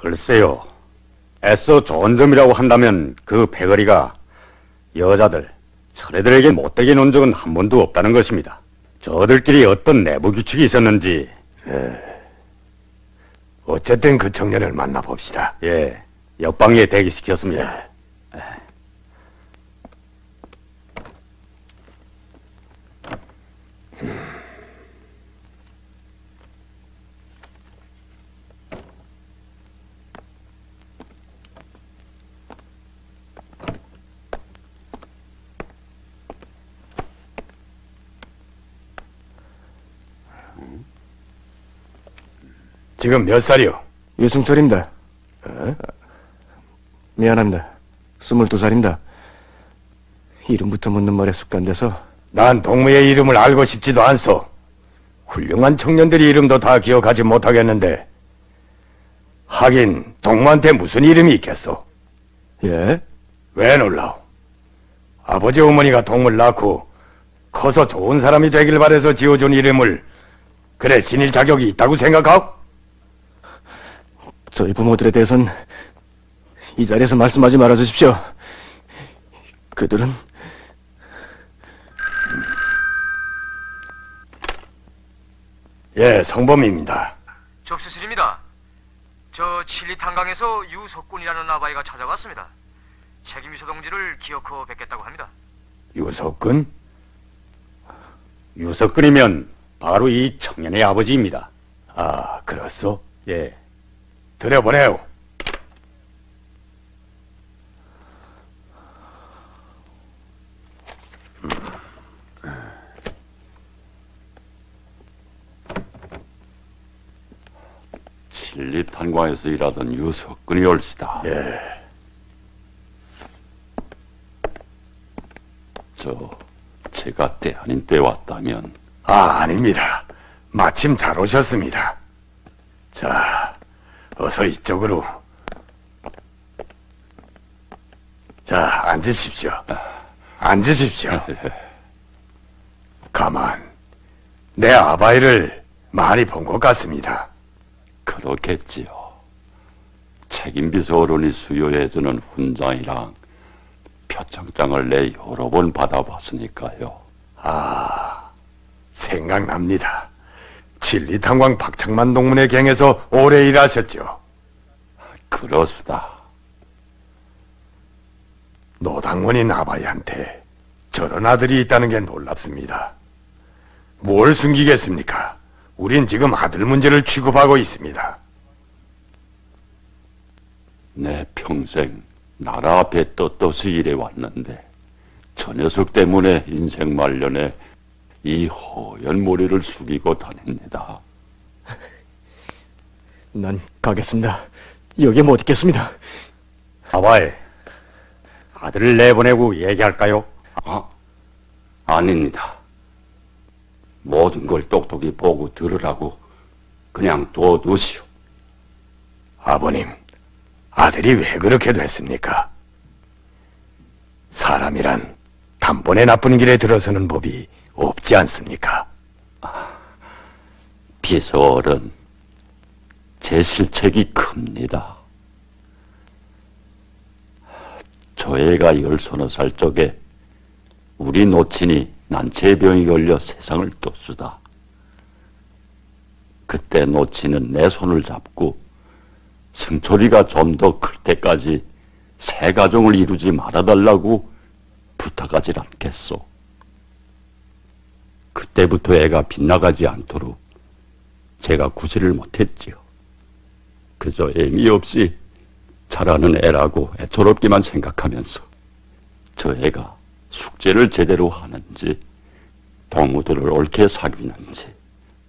글쎄요. 애써 좋은 점이라고 한다면 그 패거리가 여자들, 처애들에게 못되게 논 적은 한 번도 없다는 것입니다. 저들끼리 어떤 내부 규칙이 있었는지. 어쨌든 그 청년을 만나봅시다. 예. 옆방에 대기시켰습니다. 지금 몇 살이요? 유승철입니다. 미안합니다. 스물두 살입니다. 이름부터 묻는 말에 습관돼서 난 동무의 이름을 알고 싶지도 않소. 훌륭한 청년들이 이름도 다 기억하지 못하겠는데. 하긴 동무한테 무슨 이름이 있겠소? 예? 왜 놀라오? 아버지 어머니가 동무를 낳고 커서 좋은 사람이 되길 바래서 지어준 이름을 그래 지닐 자격이 있다고 생각하오? 저희 부모들에 대해선 이 자리에서 말씀하지 말아 주십시오. 그들은 예, 성범입니다. 접수실입니다. 저 칠리 탄강에서 유석군이라는 아바이가 찾아왔습니다. 책임이소 동지를 기어코 뵙겠다고 합니다. 유석근? 유석근이면 바로 이 청년의 아버지입니다. 아, 그렇소? 예. 들여보내요. 칠리 탄광에서 일하던 유석근이 올시다. 예. 저 제가 때 아닌 때 왔다면 아, 아닙니다. 마침 잘 오셨습니다. 자, 어서 이쪽으로. 자, 앉으십시오. 앉으십시오. 가만. 내 아바이를 많이 본 것 같습니다. 그렇겠지요. 책임비서 어른이 수여해주는 훈장이랑 표창장을 내 여러 번 받아봤으니까요. 아, 생각납니다. 진리탄광 박창만 동문의 갱에서 오래 일하셨죠? 그렇수다. 노당원인 아바이한테 저런 아들이 있다는 게 놀랍습니다. 뭘 숨기겠습니까? 우린 지금 아들 문제를 취급하고 있습니다. 내 평생 나라 앞에 떳떳이 일해왔는데 저 녀석 때문에 인생 말년에 이 허연 머리를 숙이고 다닙니다. 난 가겠습니다. 여기에 못 있겠습니다. 아바이, 아들을 내보내고 얘기할까요? 아, 아닙니다. 모든 걸 똑똑히 보고 들으라고 그냥 둬두시오. 아버님, 아들이 왜 그렇게 됐습니까? 사람이란 단번에 나쁜 길에 들어서는 법이 없지 않습니까? 비서어른, 제 실책이 큽니다. 저 애가 열서너 살 적에 우리 노친이 난치병이 걸려 세상을 떴수다. 그때 노친은 내 손을 잡고 승철이가 좀 더 클 때까지 새 가정을 이루지 말아달라고 부탁하질 않겠소. 그때부터 애가 빗나가지 않도록 제가 구실을 못했지요. 그저 애미 없이 자라는 애라고 애처롭기만 생각하면서 저 애가 숙제를 제대로 하는지 동무들을 옳게 사귀는지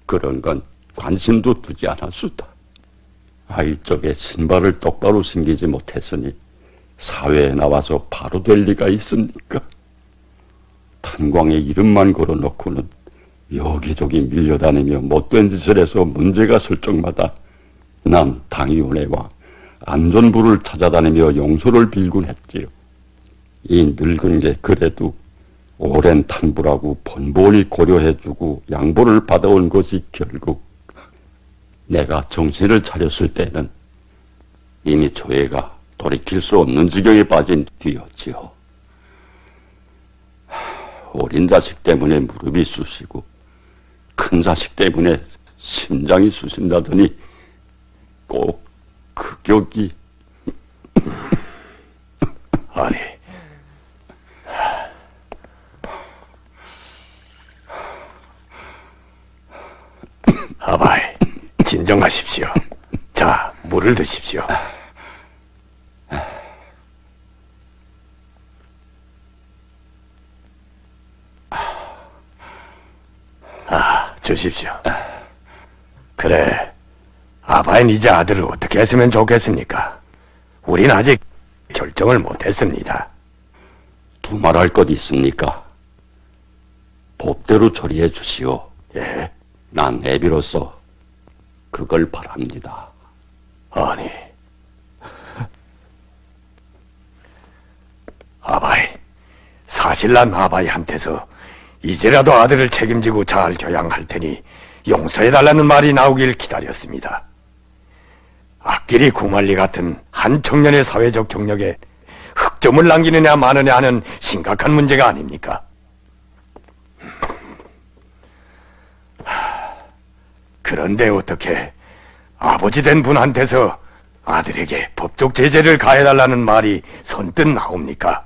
그런 건 관심도 두지 않았수다. 아이 쪽에 신발을 똑바로 신기지 못했으니 사회에 나와서 바로 될 리가 있습니까? 탄광의 이름만 걸어놓고는 여기저기 밀려다니며 못된 짓을 해서 문제가 설 적마다 난 당위원회와 안전부를 찾아다니며 용서를 빌곤 했지요. 이 늙은 게 그래도 오랜 탄부라고 번번이 고려해주고 양보를 받아온 것이 결국 내가 정신을 차렸을 때는 이미 조회가 돌이킬 수 없는 지경에 빠진 뒤였지요. 어린 자식 때문에 무릎이 쑤시고 큰 자식 때문에 심장이 쑤신다더니 꼭그 격이 아니 아바이 진정하십시오. 자 물을 드십시오. 아 주십시오. 그래 아바인 이제 아들을 어떻게 했으면 좋겠습니까? 우린 아직 결정을 못했습니다. 두말할 것 있습니까? 법대로 처리해 주시오. 예. 난 애비로서 그걸 바랍니다. 아니. 아바이, 사실 난 아바이한테서 이제라도 아들을 책임지고 잘 교양할 테니 용서해달라는 말이 나오길 기다렸습니다. 악길이 구말리 같은 한 청년의 사회적 경력에 흑점을 남기느냐 마느냐 하는 심각한 문제가 아닙니까? 그런데 어떻게 아버지 된 분한테서 아들에게 법적 제재를 가해달라는 말이 선뜻 나옵니까?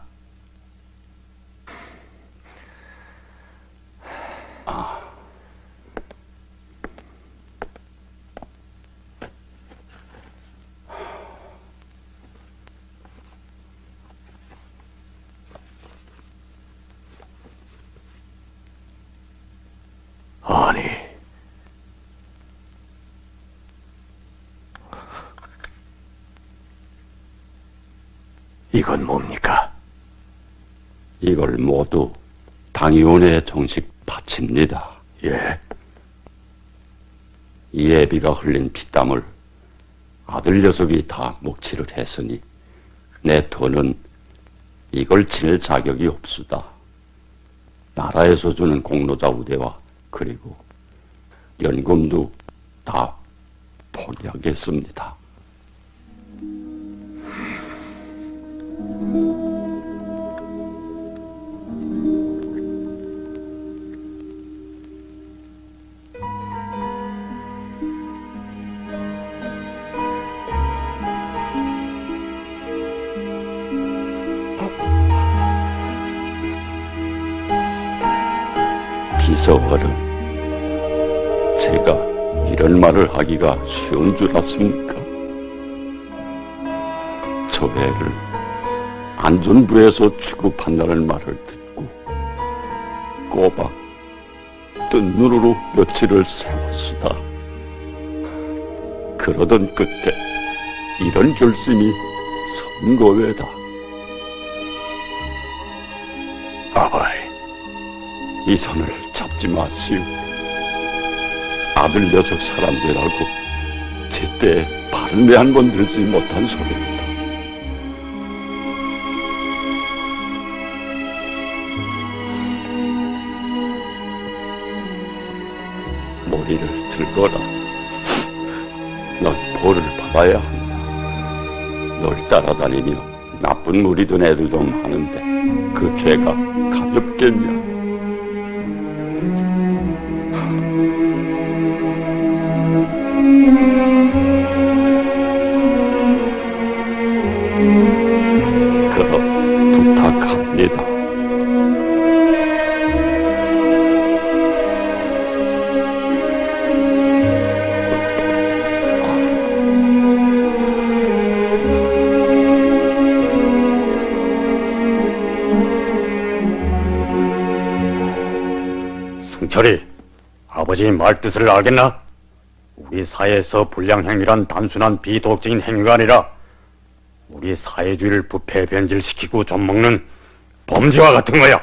아니, 이건 뭡니까? 이걸 모두 당위원회에 정식 바칩니다. 예. 이 애비가 흘린 피땀을 아들 녀석이 다 몫치를 했으니 내 더는 이걸 지낼 자격이 없수다. 나라에서 주는 공로자 우대와 그리고 연금도 다 포기하겠습니다. 하기가 쉬운 줄 아십니까? 저 애를 안전부에서 취급한다는 말을 듣고 꼬박 뜬 눈으로 며칠을 세웠수다. 그러던 끝에 이런 결심이 선거외다. 아바이. 이 손을 잡지 마시오. 아들 녀석 사람들하고 제때 발음에 한번 들지 못한 소리입니다. 머리를 들거라. 넌 벌을 받아야 한다. 널 따라다니며 나쁜 무리든 애들 좀 하는데 그 죄가 가볍겠냐? 승철이, 아버지 말 뜻을 알겠나? 우리 사회에서 불량행위란 단순한 비도덕적인 행위가 아니라 우리 사회주의를 부패 변질시키고 좀먹는 범죄와 같은 거야.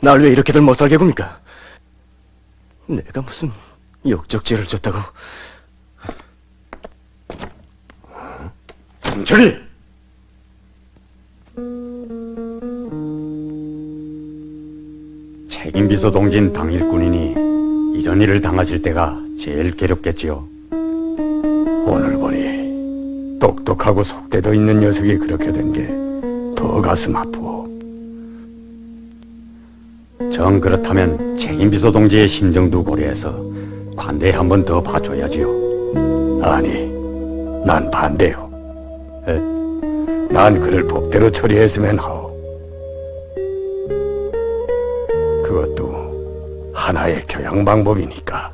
날 왜 이렇게들 못 살게 굽니까? 내가 무슨 역적죄를 졌다고? 승철이! 책임 비서 동진 당일꾼이니 이런 일을 당하실 때가 제일 괴롭겠지요. 오늘 보니 똑똑하고 속대도 있는 녀석이 그렇게 된 게 더 가슴 아프고 정 그렇다면 책임 비서 동지의 심정도 고려해서 관대 한번 더 봐줘야지요. 아니, 난 반대요. 난 그를 법대로 처리했으면 하오. 하나의 교양 방법이니까.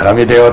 어떤 사람이 되어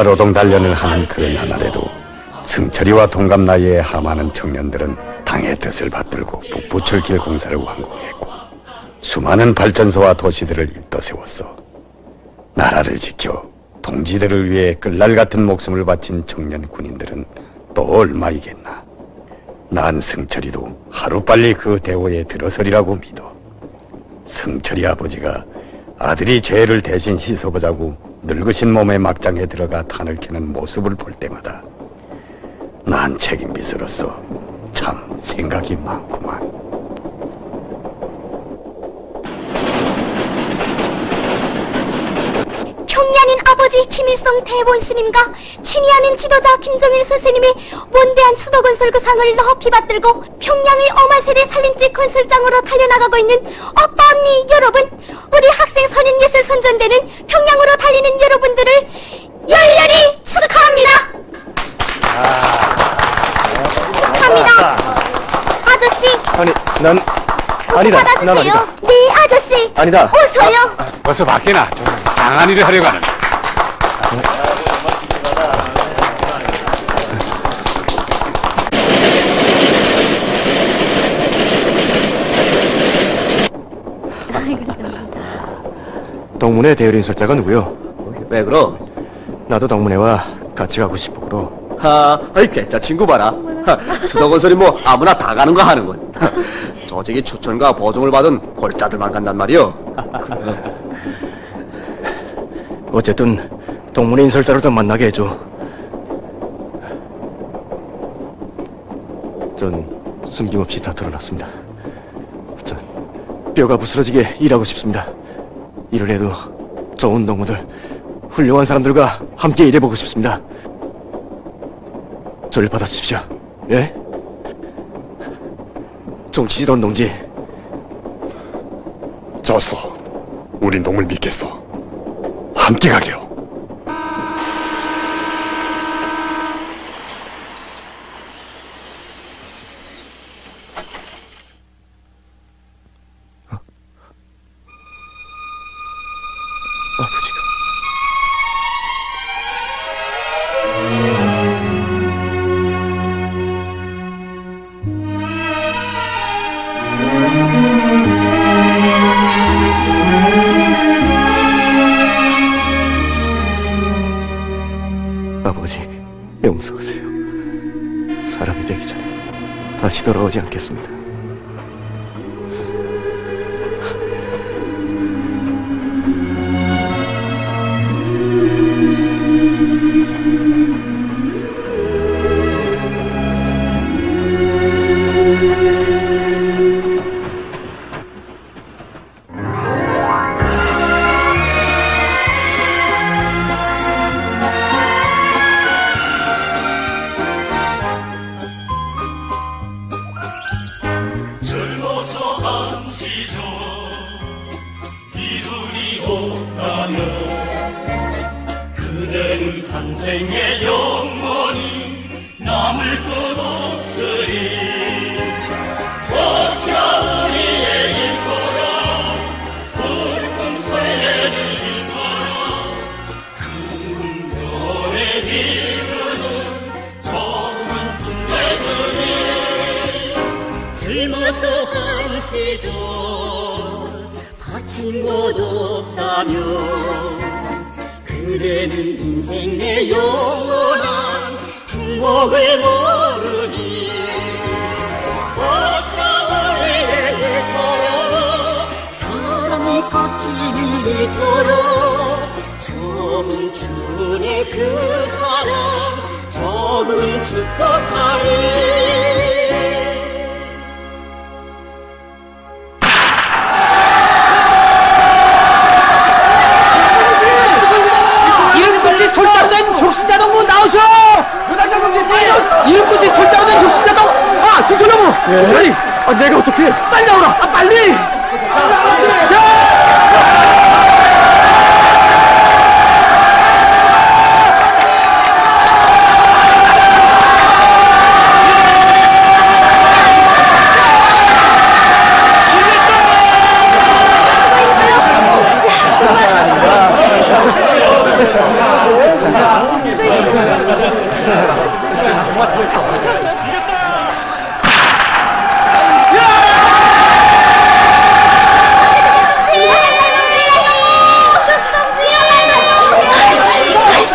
동무가 노동 단련을 하는 그 나날에도 승철이와 동갑 나이의 하많은 청년들은 당의 뜻을 받들고 북부철길 공사를 완공했고 수많은 발전소와 도시들을 잇떠 세웠어. 나라를 지켜 동지들을 위해 끌날 같은 목숨을 바친 청년 군인들은 또 얼마이겠나. 난 승철이도 하루빨리 그 대호에 들어서리라고 믿어. 승철이 아버지가 아들이 죄를 대신 씻어보자고 늙으신 몸의 막장에 들어가 탄을 캐는 모습을 볼 때마다 난 책임비서로서 참 생각이 많구 김일성 대본 스님과 친이하는 지도자 김정일 선생님의 원대한 수도건설 그 상을 높이 받들고 평양의 어마세대 살림집 건설장으로 달려나가고 있는 오빠 언니 여러분 우리 학생 선인 예술 선전대는 평양으로 달리는 여러분들을 열렬히 축하합니다 축하합니다 아저씨 아니, 난 아니다. 난 받아주세요 아니다. 네 아저씨 아니다. 어서요 어서 밖에나 좀 강한 일을 하려고 하는. 동문회 대열인 설자가 누구요? 왜 그러? 나도 동문회와 같이 가고 싶어 그러. 하, 아이 개짜 친구 봐라. 하, 수도건설이 뭐 아무나 다 가는 거 하는군. 하, 조직이 추천과 보증을 받은 골자들만 간단 말이오. 어쨌든 동문회 인설자로 좀 만나게 해줘. 전 숨김없이 다 드러났습니다. 전 뼈가 부스러지게 일하고 싶습니다. 일을 해도 좋은 동무들, 훌륭한 사람들과 함께 일해보고 싶습니다. 저를 받아주십시오. 예? 정치지던 동지, 졌어. 우린 놈을 믿겠어. 함께 가게요. 온다면 그대는 한 생의 영원히 남을 것 없으리. 어시아 우리의 일거라. 붉은 소리를 일거라. 금별의 비르는 정은 빛내주니 젊어서 한 시절 없 다면 그대는 인생의 영원한 행복을 모르니 어샤오에 걸어 사랑이 꺾이는 걸어 처음 주의 그 사랑 조금 축복하리 이름끝이 철자로 된 혁신자 동 아, 수철 동무! 수철이! 아, 내가 어떻게? 빨리 나오라! 아, 빨리!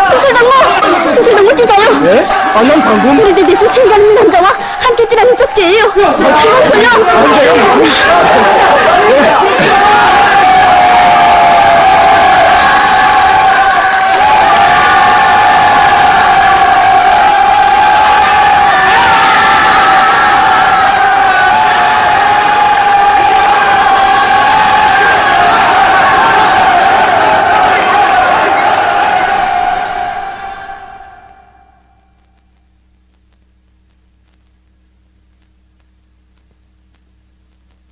승철동무! 승철동무 뛰자요! 예? 아, 난 방금. 우리 내 소친 가는 남자와 함께 뛰라는 쪽지예요! 그만서요!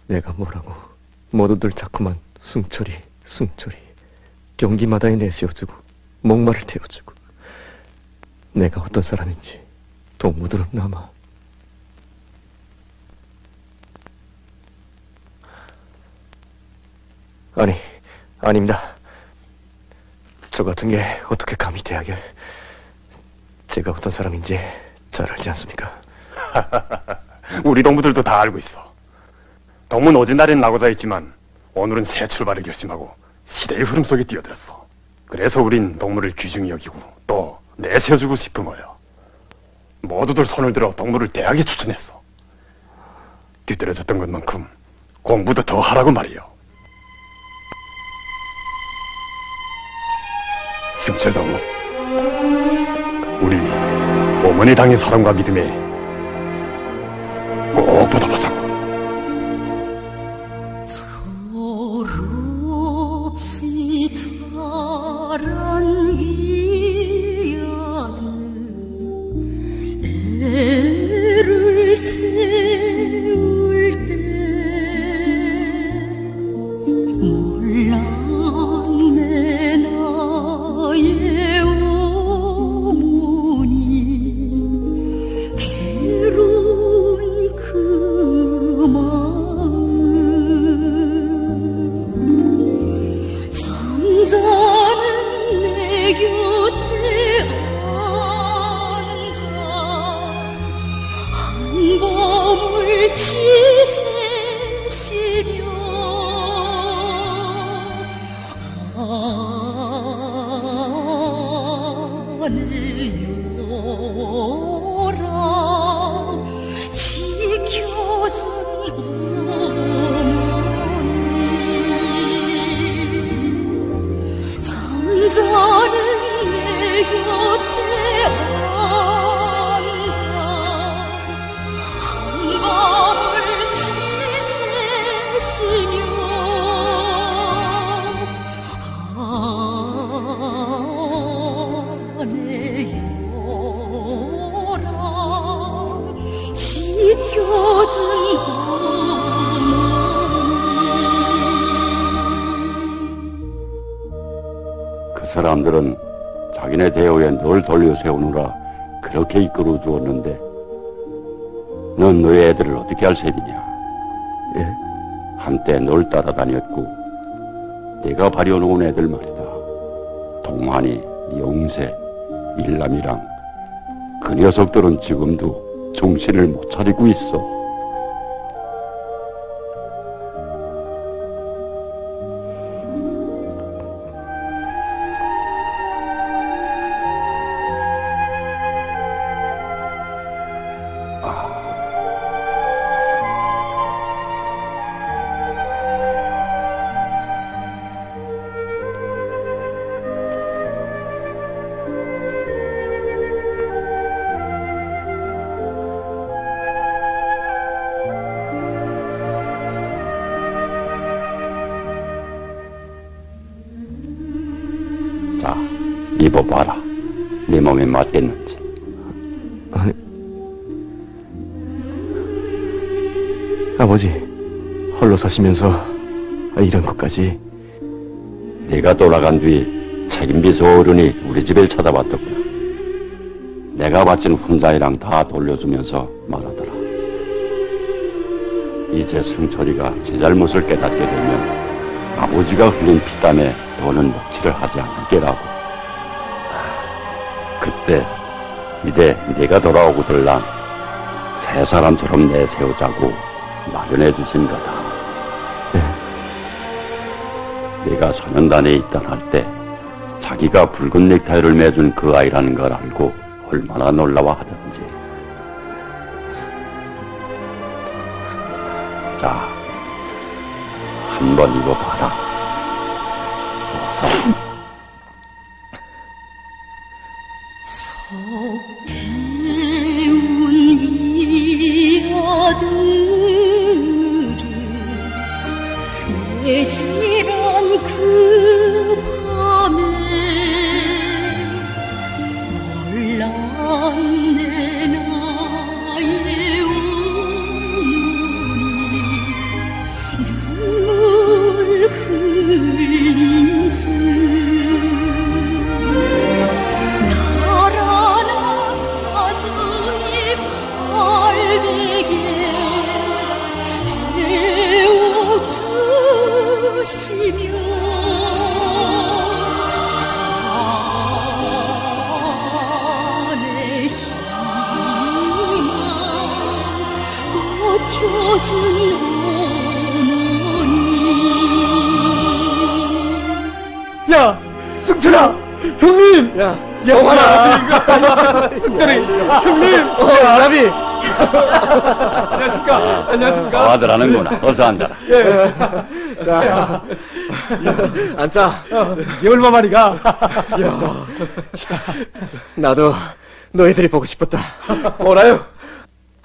내가 뭐라고 모두들 자꾸만 숭철이 숭철이 경기 마다에 내세워주고 목마를 태워주고 내가 어떤 사람인지 동무들은 남아 아니 아닙니다 저 같은 게 어떻게 감히 대학을 제가 어떤 사람인지 잘 알지 않습니까? 우리 동무들도 다 알고 있어. 동문 오진날에는 나고자 했지만 오늘은 새 출발을 결심하고 시대의 흐름 속에 뛰어들었어. 그래서 우린 동물을 귀중히 여기고 또 내세워주고 싶은 거예요. 모두들 손을 들어 동물을 대학에 추천했어. 뒤떨어졌던 것만큼 공부도 더 하라고 말이요. 승철 동무, 우리 어머니 당의 사랑과 믿음에 꼭 보답하자 할 셈이냐? 예? 한때 널 따라다녔고 내가 발려놓은 애들 말이다. 동환이, 영세, 일남이랑 그 녀석들은 지금도 정신을 못 차리고 있어. 자, 입어봐라. 네 몸에 맞겠는지. 아버지, 홀로 사시면서 이런 것까지 네가 돌아간 뒤 책임비서 어른이 우리 집을 찾아왔더구나. 내가 바친 훈자이랑 다 돌려주면서 말하더라. 이제 승철이가 제 잘못을 깨닫게 되면 아버지가 흘린 피땀에 더는 먹칠을 하지 않을게라고. 그때 이제 네가 돌아오고들랑 새 사람처럼 내세우자고 마련해 주신 거다. 네가 소년단에 입단할 때 자기가 붉은 넥타이를 매준 그 아이라는 걸 알고 얼마나 놀라워 하던지. 자, 한번 입어봐라. 다들 하는구나. 어서 앉아라. 예. 자, 앉자. 이 얼마만이가? 야, 나도 너희들이 보고 싶었다. 뭐라요?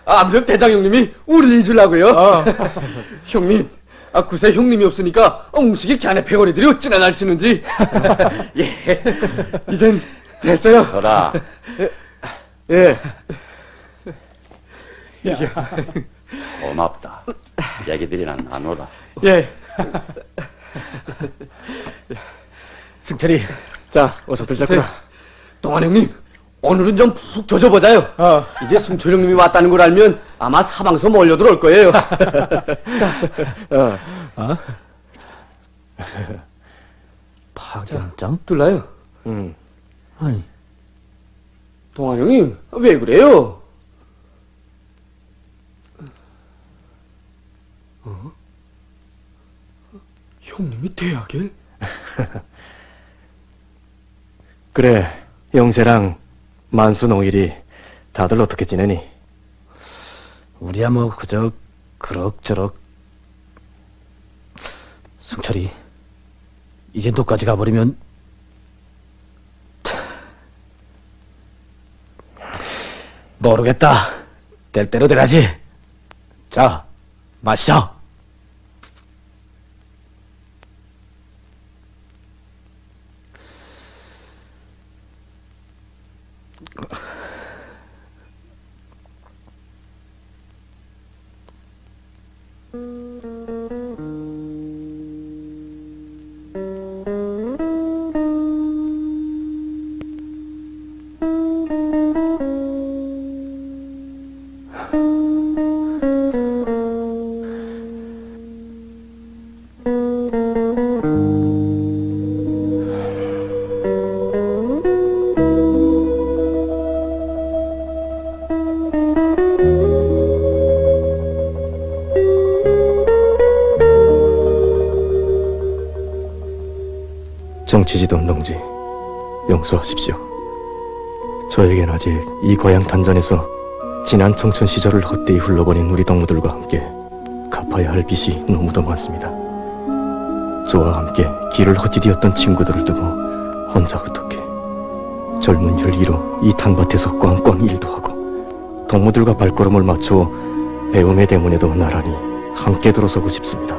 아, 암전 대장 형님이 우리 잊으려고요. 형님, 아, 그새 형님이 없으니까 웅식이 걔네 패거리들이 어찌나 날치는지. 예, 이젠 됐어요. 저라. 예. 고맙다. 얘기들이나 나눠라. 예. 승철이, 자, 어서 들자꾸나. 동환 형님, 오늘은 좀푹 젖어보자요. 이제 승철 형님이 왔다는 걸 알면 아마 사방서 몰려들어올 거예요. 자, 어. 파견장? 들라요. 응. 아니, 동환 형님, 왜 그래요? 어? 형님이 대학에? 그래, 영세랑 만수 농일이 다들 어떻게 지내니? 우리야 뭐 그저 그럭저럭. 승철이, 이젠 도까지 가버리면 모르겠다. 될 대로 되라지. 자, 마시자. 용서하십시오. 저에겐 아직 이 고향 단전에서 지난 청춘 시절을 헛되이 흘러버린 우리 동무들과 함께 갚아야 할 빚이 너무도 많습니다. 저와 함께 길을 헛디디었던 친구들을 두고 혼자 어떻게 젊은 혈기로 이 탄밭에서 꽝꽝 일도 하고 동무들과 발걸음을 맞추어 배움의 대문에도 나란히 함께 들어서고 싶습니다.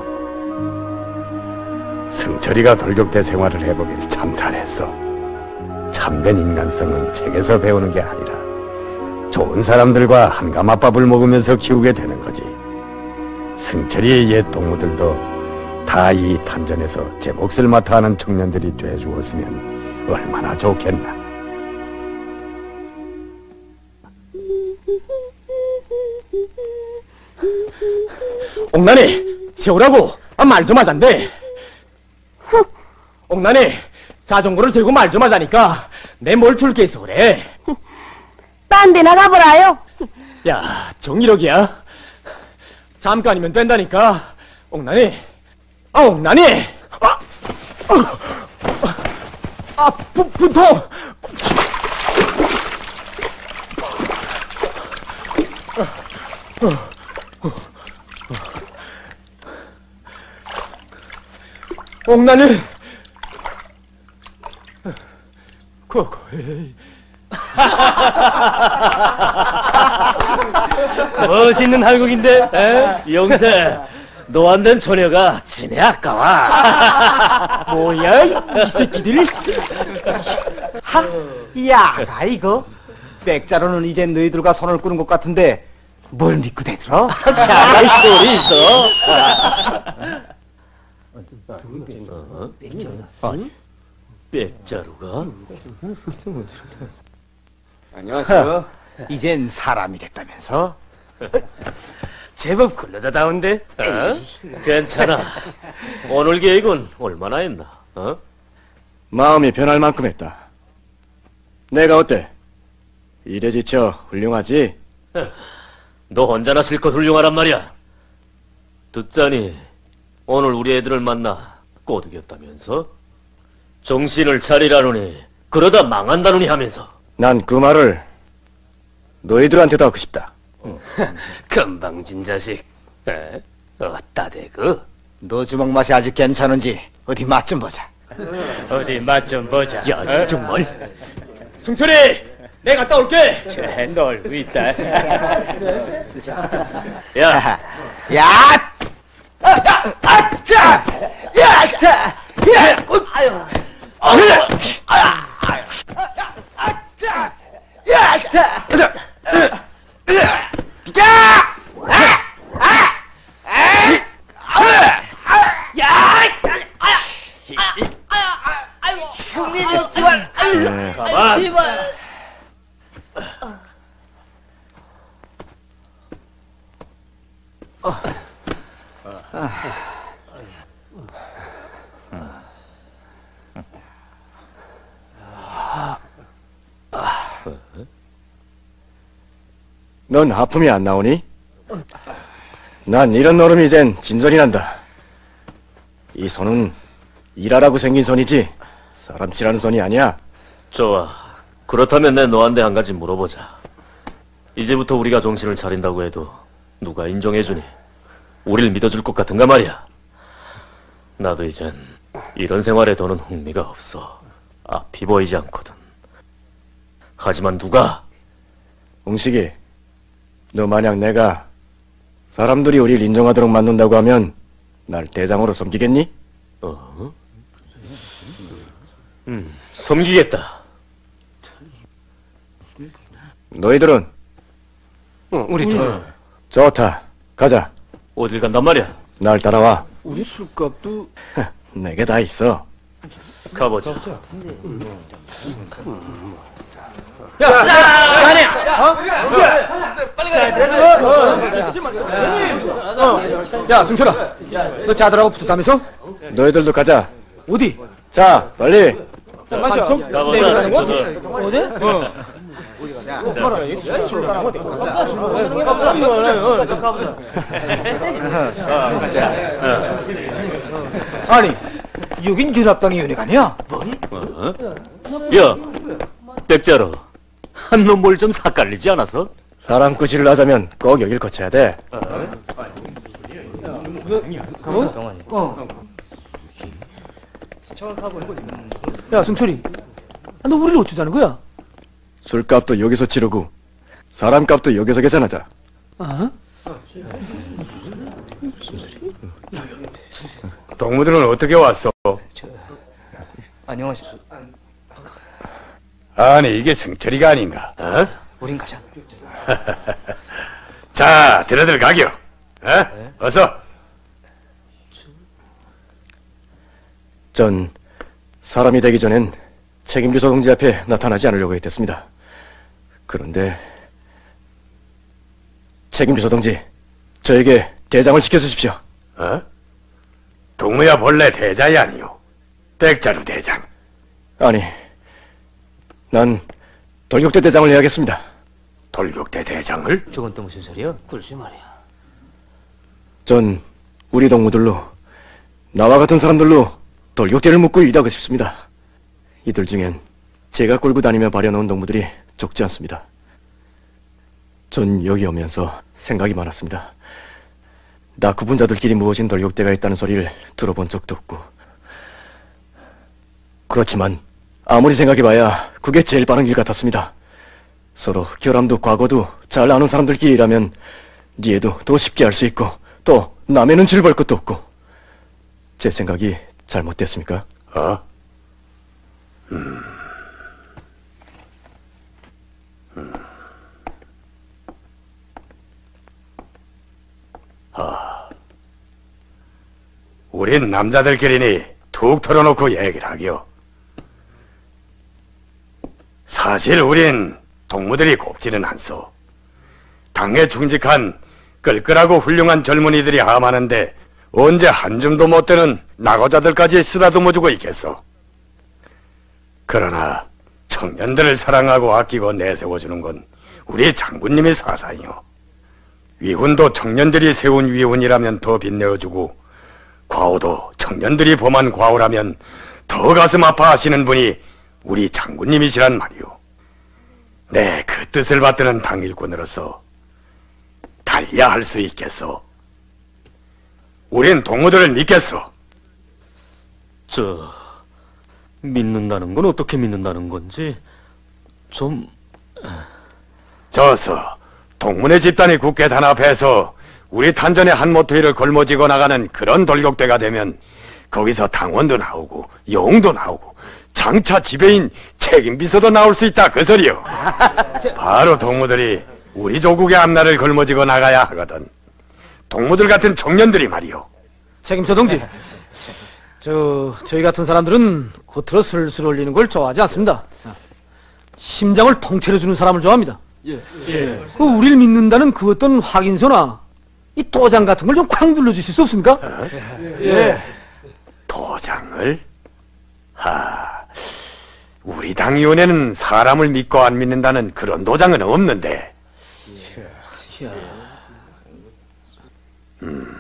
승철이가 돌격대 생활을 해보길 참 잘했어. 참된 인간성은 책에서 배우는 게 아니라 좋은 사람들과 한가마밥을 먹으면서 키우게 되는 거지. 승철이의 옛 동무들도 다이 탄전에서 제 몫을 맡아 하는 청년들이 돼 주었으면 얼마나 좋겠나. 옥난이 세우라고 아, 말 좀 하잔데 옥난이 자전거를 세우고 말 좀 하자니까 내 뭘 줄게 있어 그래 딴 데 나 가보라요. 야 정일옥이야 잠깐이면 된다니까 옥난이 아 옥난이 아, 아, 아 부, 분통 옥난이 에이. 멋있는 한국인데, 에? 영세. 너안된 처녀가 지네 아까워. 뭐야 이 새끼들 하, 야가 이거 백자로는 이제 너희들과 손을 끄는 것 같은데 뭘 믿고 대들어? 자, 소리 있어. 어? 아니, 백자루가? 안녕하세요. 이젠 사람이 됐다면서? 제법 근로자다운데? 어? 괜찮아. 오늘 계획은 얼마나 했나? 어? 마음이 변할 만큼 했다. 내가 어때? 일에 지쳐 훌륭하지? 너 혼자나 실컷 훌륭하란 말이야. 듣자니 오늘 우리 애들을 만나 꼬드겼다면서? 정신을 차리라느니 그러다 망한다느니 하면서 난 그 말을 너희들한테도 하고 싶다. 금방진 자식. 에? 어따 대그? 너 주먹 맛이 아직 괜찮은지 어디 맛 좀 보자. 어디 맛 좀 보자. 야, 어? 정말. 승철이 내가 갔다 올게 쟤 놀고 있다. 야, 야! 아, 야! 아, 자! 야! 자! 야! 어. 어, 아, 아, 아, 아, 자! 야! 야! 아! 아! 아! 아! 야! 아! 아! 아유. 아유, 가만. 제발. 넌 하품이 안 나오니? 난 이런 노름이 이젠 진전이 난다. 이 손은 일하라고 생긴 손이지 사람 치라는 손이 아니야. 좋아. 그렇다면 내 너한테 한 가지 물어보자. 이제부터 우리가 정신을 차린다고 해도 누가 인정해주니? 우릴 믿어줄 것 같은가 말이야. 나도 이젠 이런 생활에 도는 흥미가 없어. 앞이 보이지 않거든. 하지만 누가 웅식이, 너 만약 내가 사람들이 우리를 인정하도록 만든다고 하면 날 대장으로 섬기겠니? 어? 음, 섬기겠다. 너희들은 우리 둘 좋다. 가자. 어딜 간단 말이야? 날 따라와. 우리 술값도 내게 다 있어. 가보자. 야, 야, 아니야. 어? 야, 승철아. 너 자들하고 붙었다면서? 너희들도 가자. 어디? 자, 빨리. 맞아. 가보자. 어디? 어. 아니, 여긴 연합당의 연예관이야? 어? 야, 백자로. 한놈 뭘 좀 삭갈리지 않았어? 사람 꾸시를 하자면 꼭 여길 거쳐야 돼. 어? 야, 승철이. 아, 너 우리를 어쩌자는 거야? 술값도 여기서 치르고 사람값도 여기서 계산하자. 어? 동무들은 어떻게 왔어? 안녕하십니까. 아니 이게 승철이가 아닌가? 어? 우린 가자. 자, 들어들 가겨. 어? 어서. 전 사람이 되기 전엔 책임비서 동지 앞에 나타나지 않으려고 했댔습니다. 그런데 책임비서 동지, 저에게 대장을 시켜 주십시오. 어? 동무야 본래 대자이 아니요. 백자루 대장. 아니, 난 돌격대 대장을 해야겠습니다. 돌격대 대장을? 저건 또 무슨 소리야? 글쎄 말이야. 전 우리 동무들로 나와 같은 사람들로 돌격대를 묶고 일하고 싶습니다. 이들 중엔 제가 끌고 다니며 발현놓은 동무들이 적지 않습니다. 전 여기 오면서 생각이 많았습니다. 낙후분자들끼리 모아진 돌격대가 있다는 소리를 들어본 적도 없고 그렇지만 아무리 생각해봐야 그게 제일 빠른 길 같았습니다. 서로 결함도 과거도 잘 아는 사람들끼리 일하면 니에도 더 쉽게 할 수 있고 또 눈치를 볼 것도 없고 제 생각이 잘못됐습니까? 어? 아, 우린 남자들끼리니 툭 털어놓고 얘기를 하기요. 사실 우린 동무들이 곱지는 않소. 당에 충직한 끌끌하고 훌륭한 젊은이들이 함하는데 언제 한 줌도 못 되는 낙오자들까지 쓰다듬어주고 있겠어. 그러나 청년들을 사랑하고 아끼고 내세워주는 건 우리 장군님의 사상이요. 위훈도 청년들이 세운 위훈이라면 더 빛내어주고 과오도 청년들이 범한 과오라면 더 가슴 아파하시는 분이 우리 장군님이시란 말이오. 네, 그 뜻을 받드는 당일꾼으로서 달려야 할 수 있겠소. 우린 동무들을 믿겠어. 저 믿는다는 건 어떻게 믿는다는 건지 좀 저서 동문의 집단이 굳게 단합해서 우리 탄전의 한 모토이를 걸머쥐고 나가는 그런 돌격대가 되면 거기서 당원도 나오고 영웅도 나오고 장차 지배인 책임비서도 나올 수 있다 그 소리요. 바로 동무들이 우리 조국의 앞날을 걸머쥐고 나가야 하거든. 동무들 같은 청년들이 말이요. 책임서 동지. 저 저희 같은 사람들은 겉으로 슬슬 올리는 걸 좋아하지 않습니다. 심장을 통째로 주는 사람을 좋아합니다. 예. 그 우리를 믿는다는 그 어떤 확인서나 이 도장 같은 걸 좀 쾅 눌러주실 수 없습니까? 예. 도장을? 하, 우리 당위원회는 사람을 믿고 안 믿는다는 그런 도장은 없는데. 음.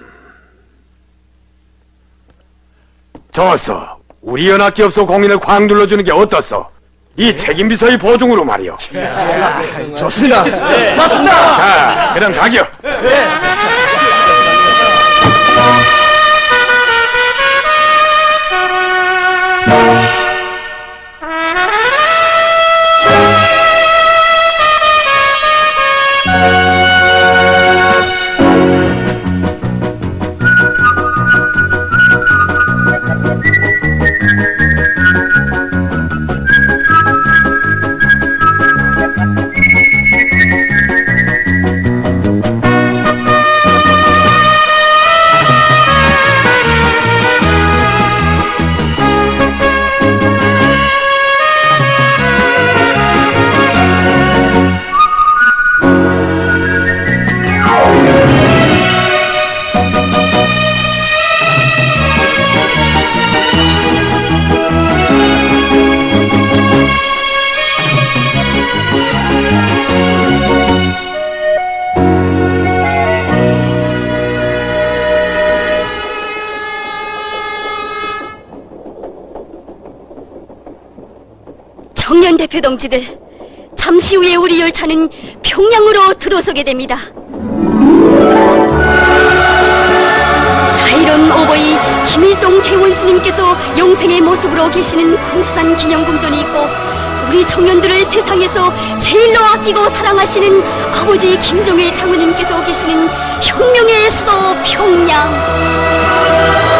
좋았어. 우리 연합기업소 공인을 쾅 눌러주는 게 어떻소? 이 책임비서의 보증으로 말이요. 좋습니다. 네. 좋습니다. 자, 그럼 가기요. 동지들, 잠시 후에 우리 열차는 평양으로 들어서게 됩니다. 자이런 오버이 김일성 대원 스님께서 영생의 모습으로 계시는 군산 기념궁전이 있고 우리 청년들을 세상에서 제일로 아끼고 사랑하시는 아버지 김정일 장모님께서 계시는 혁명의 수도 평양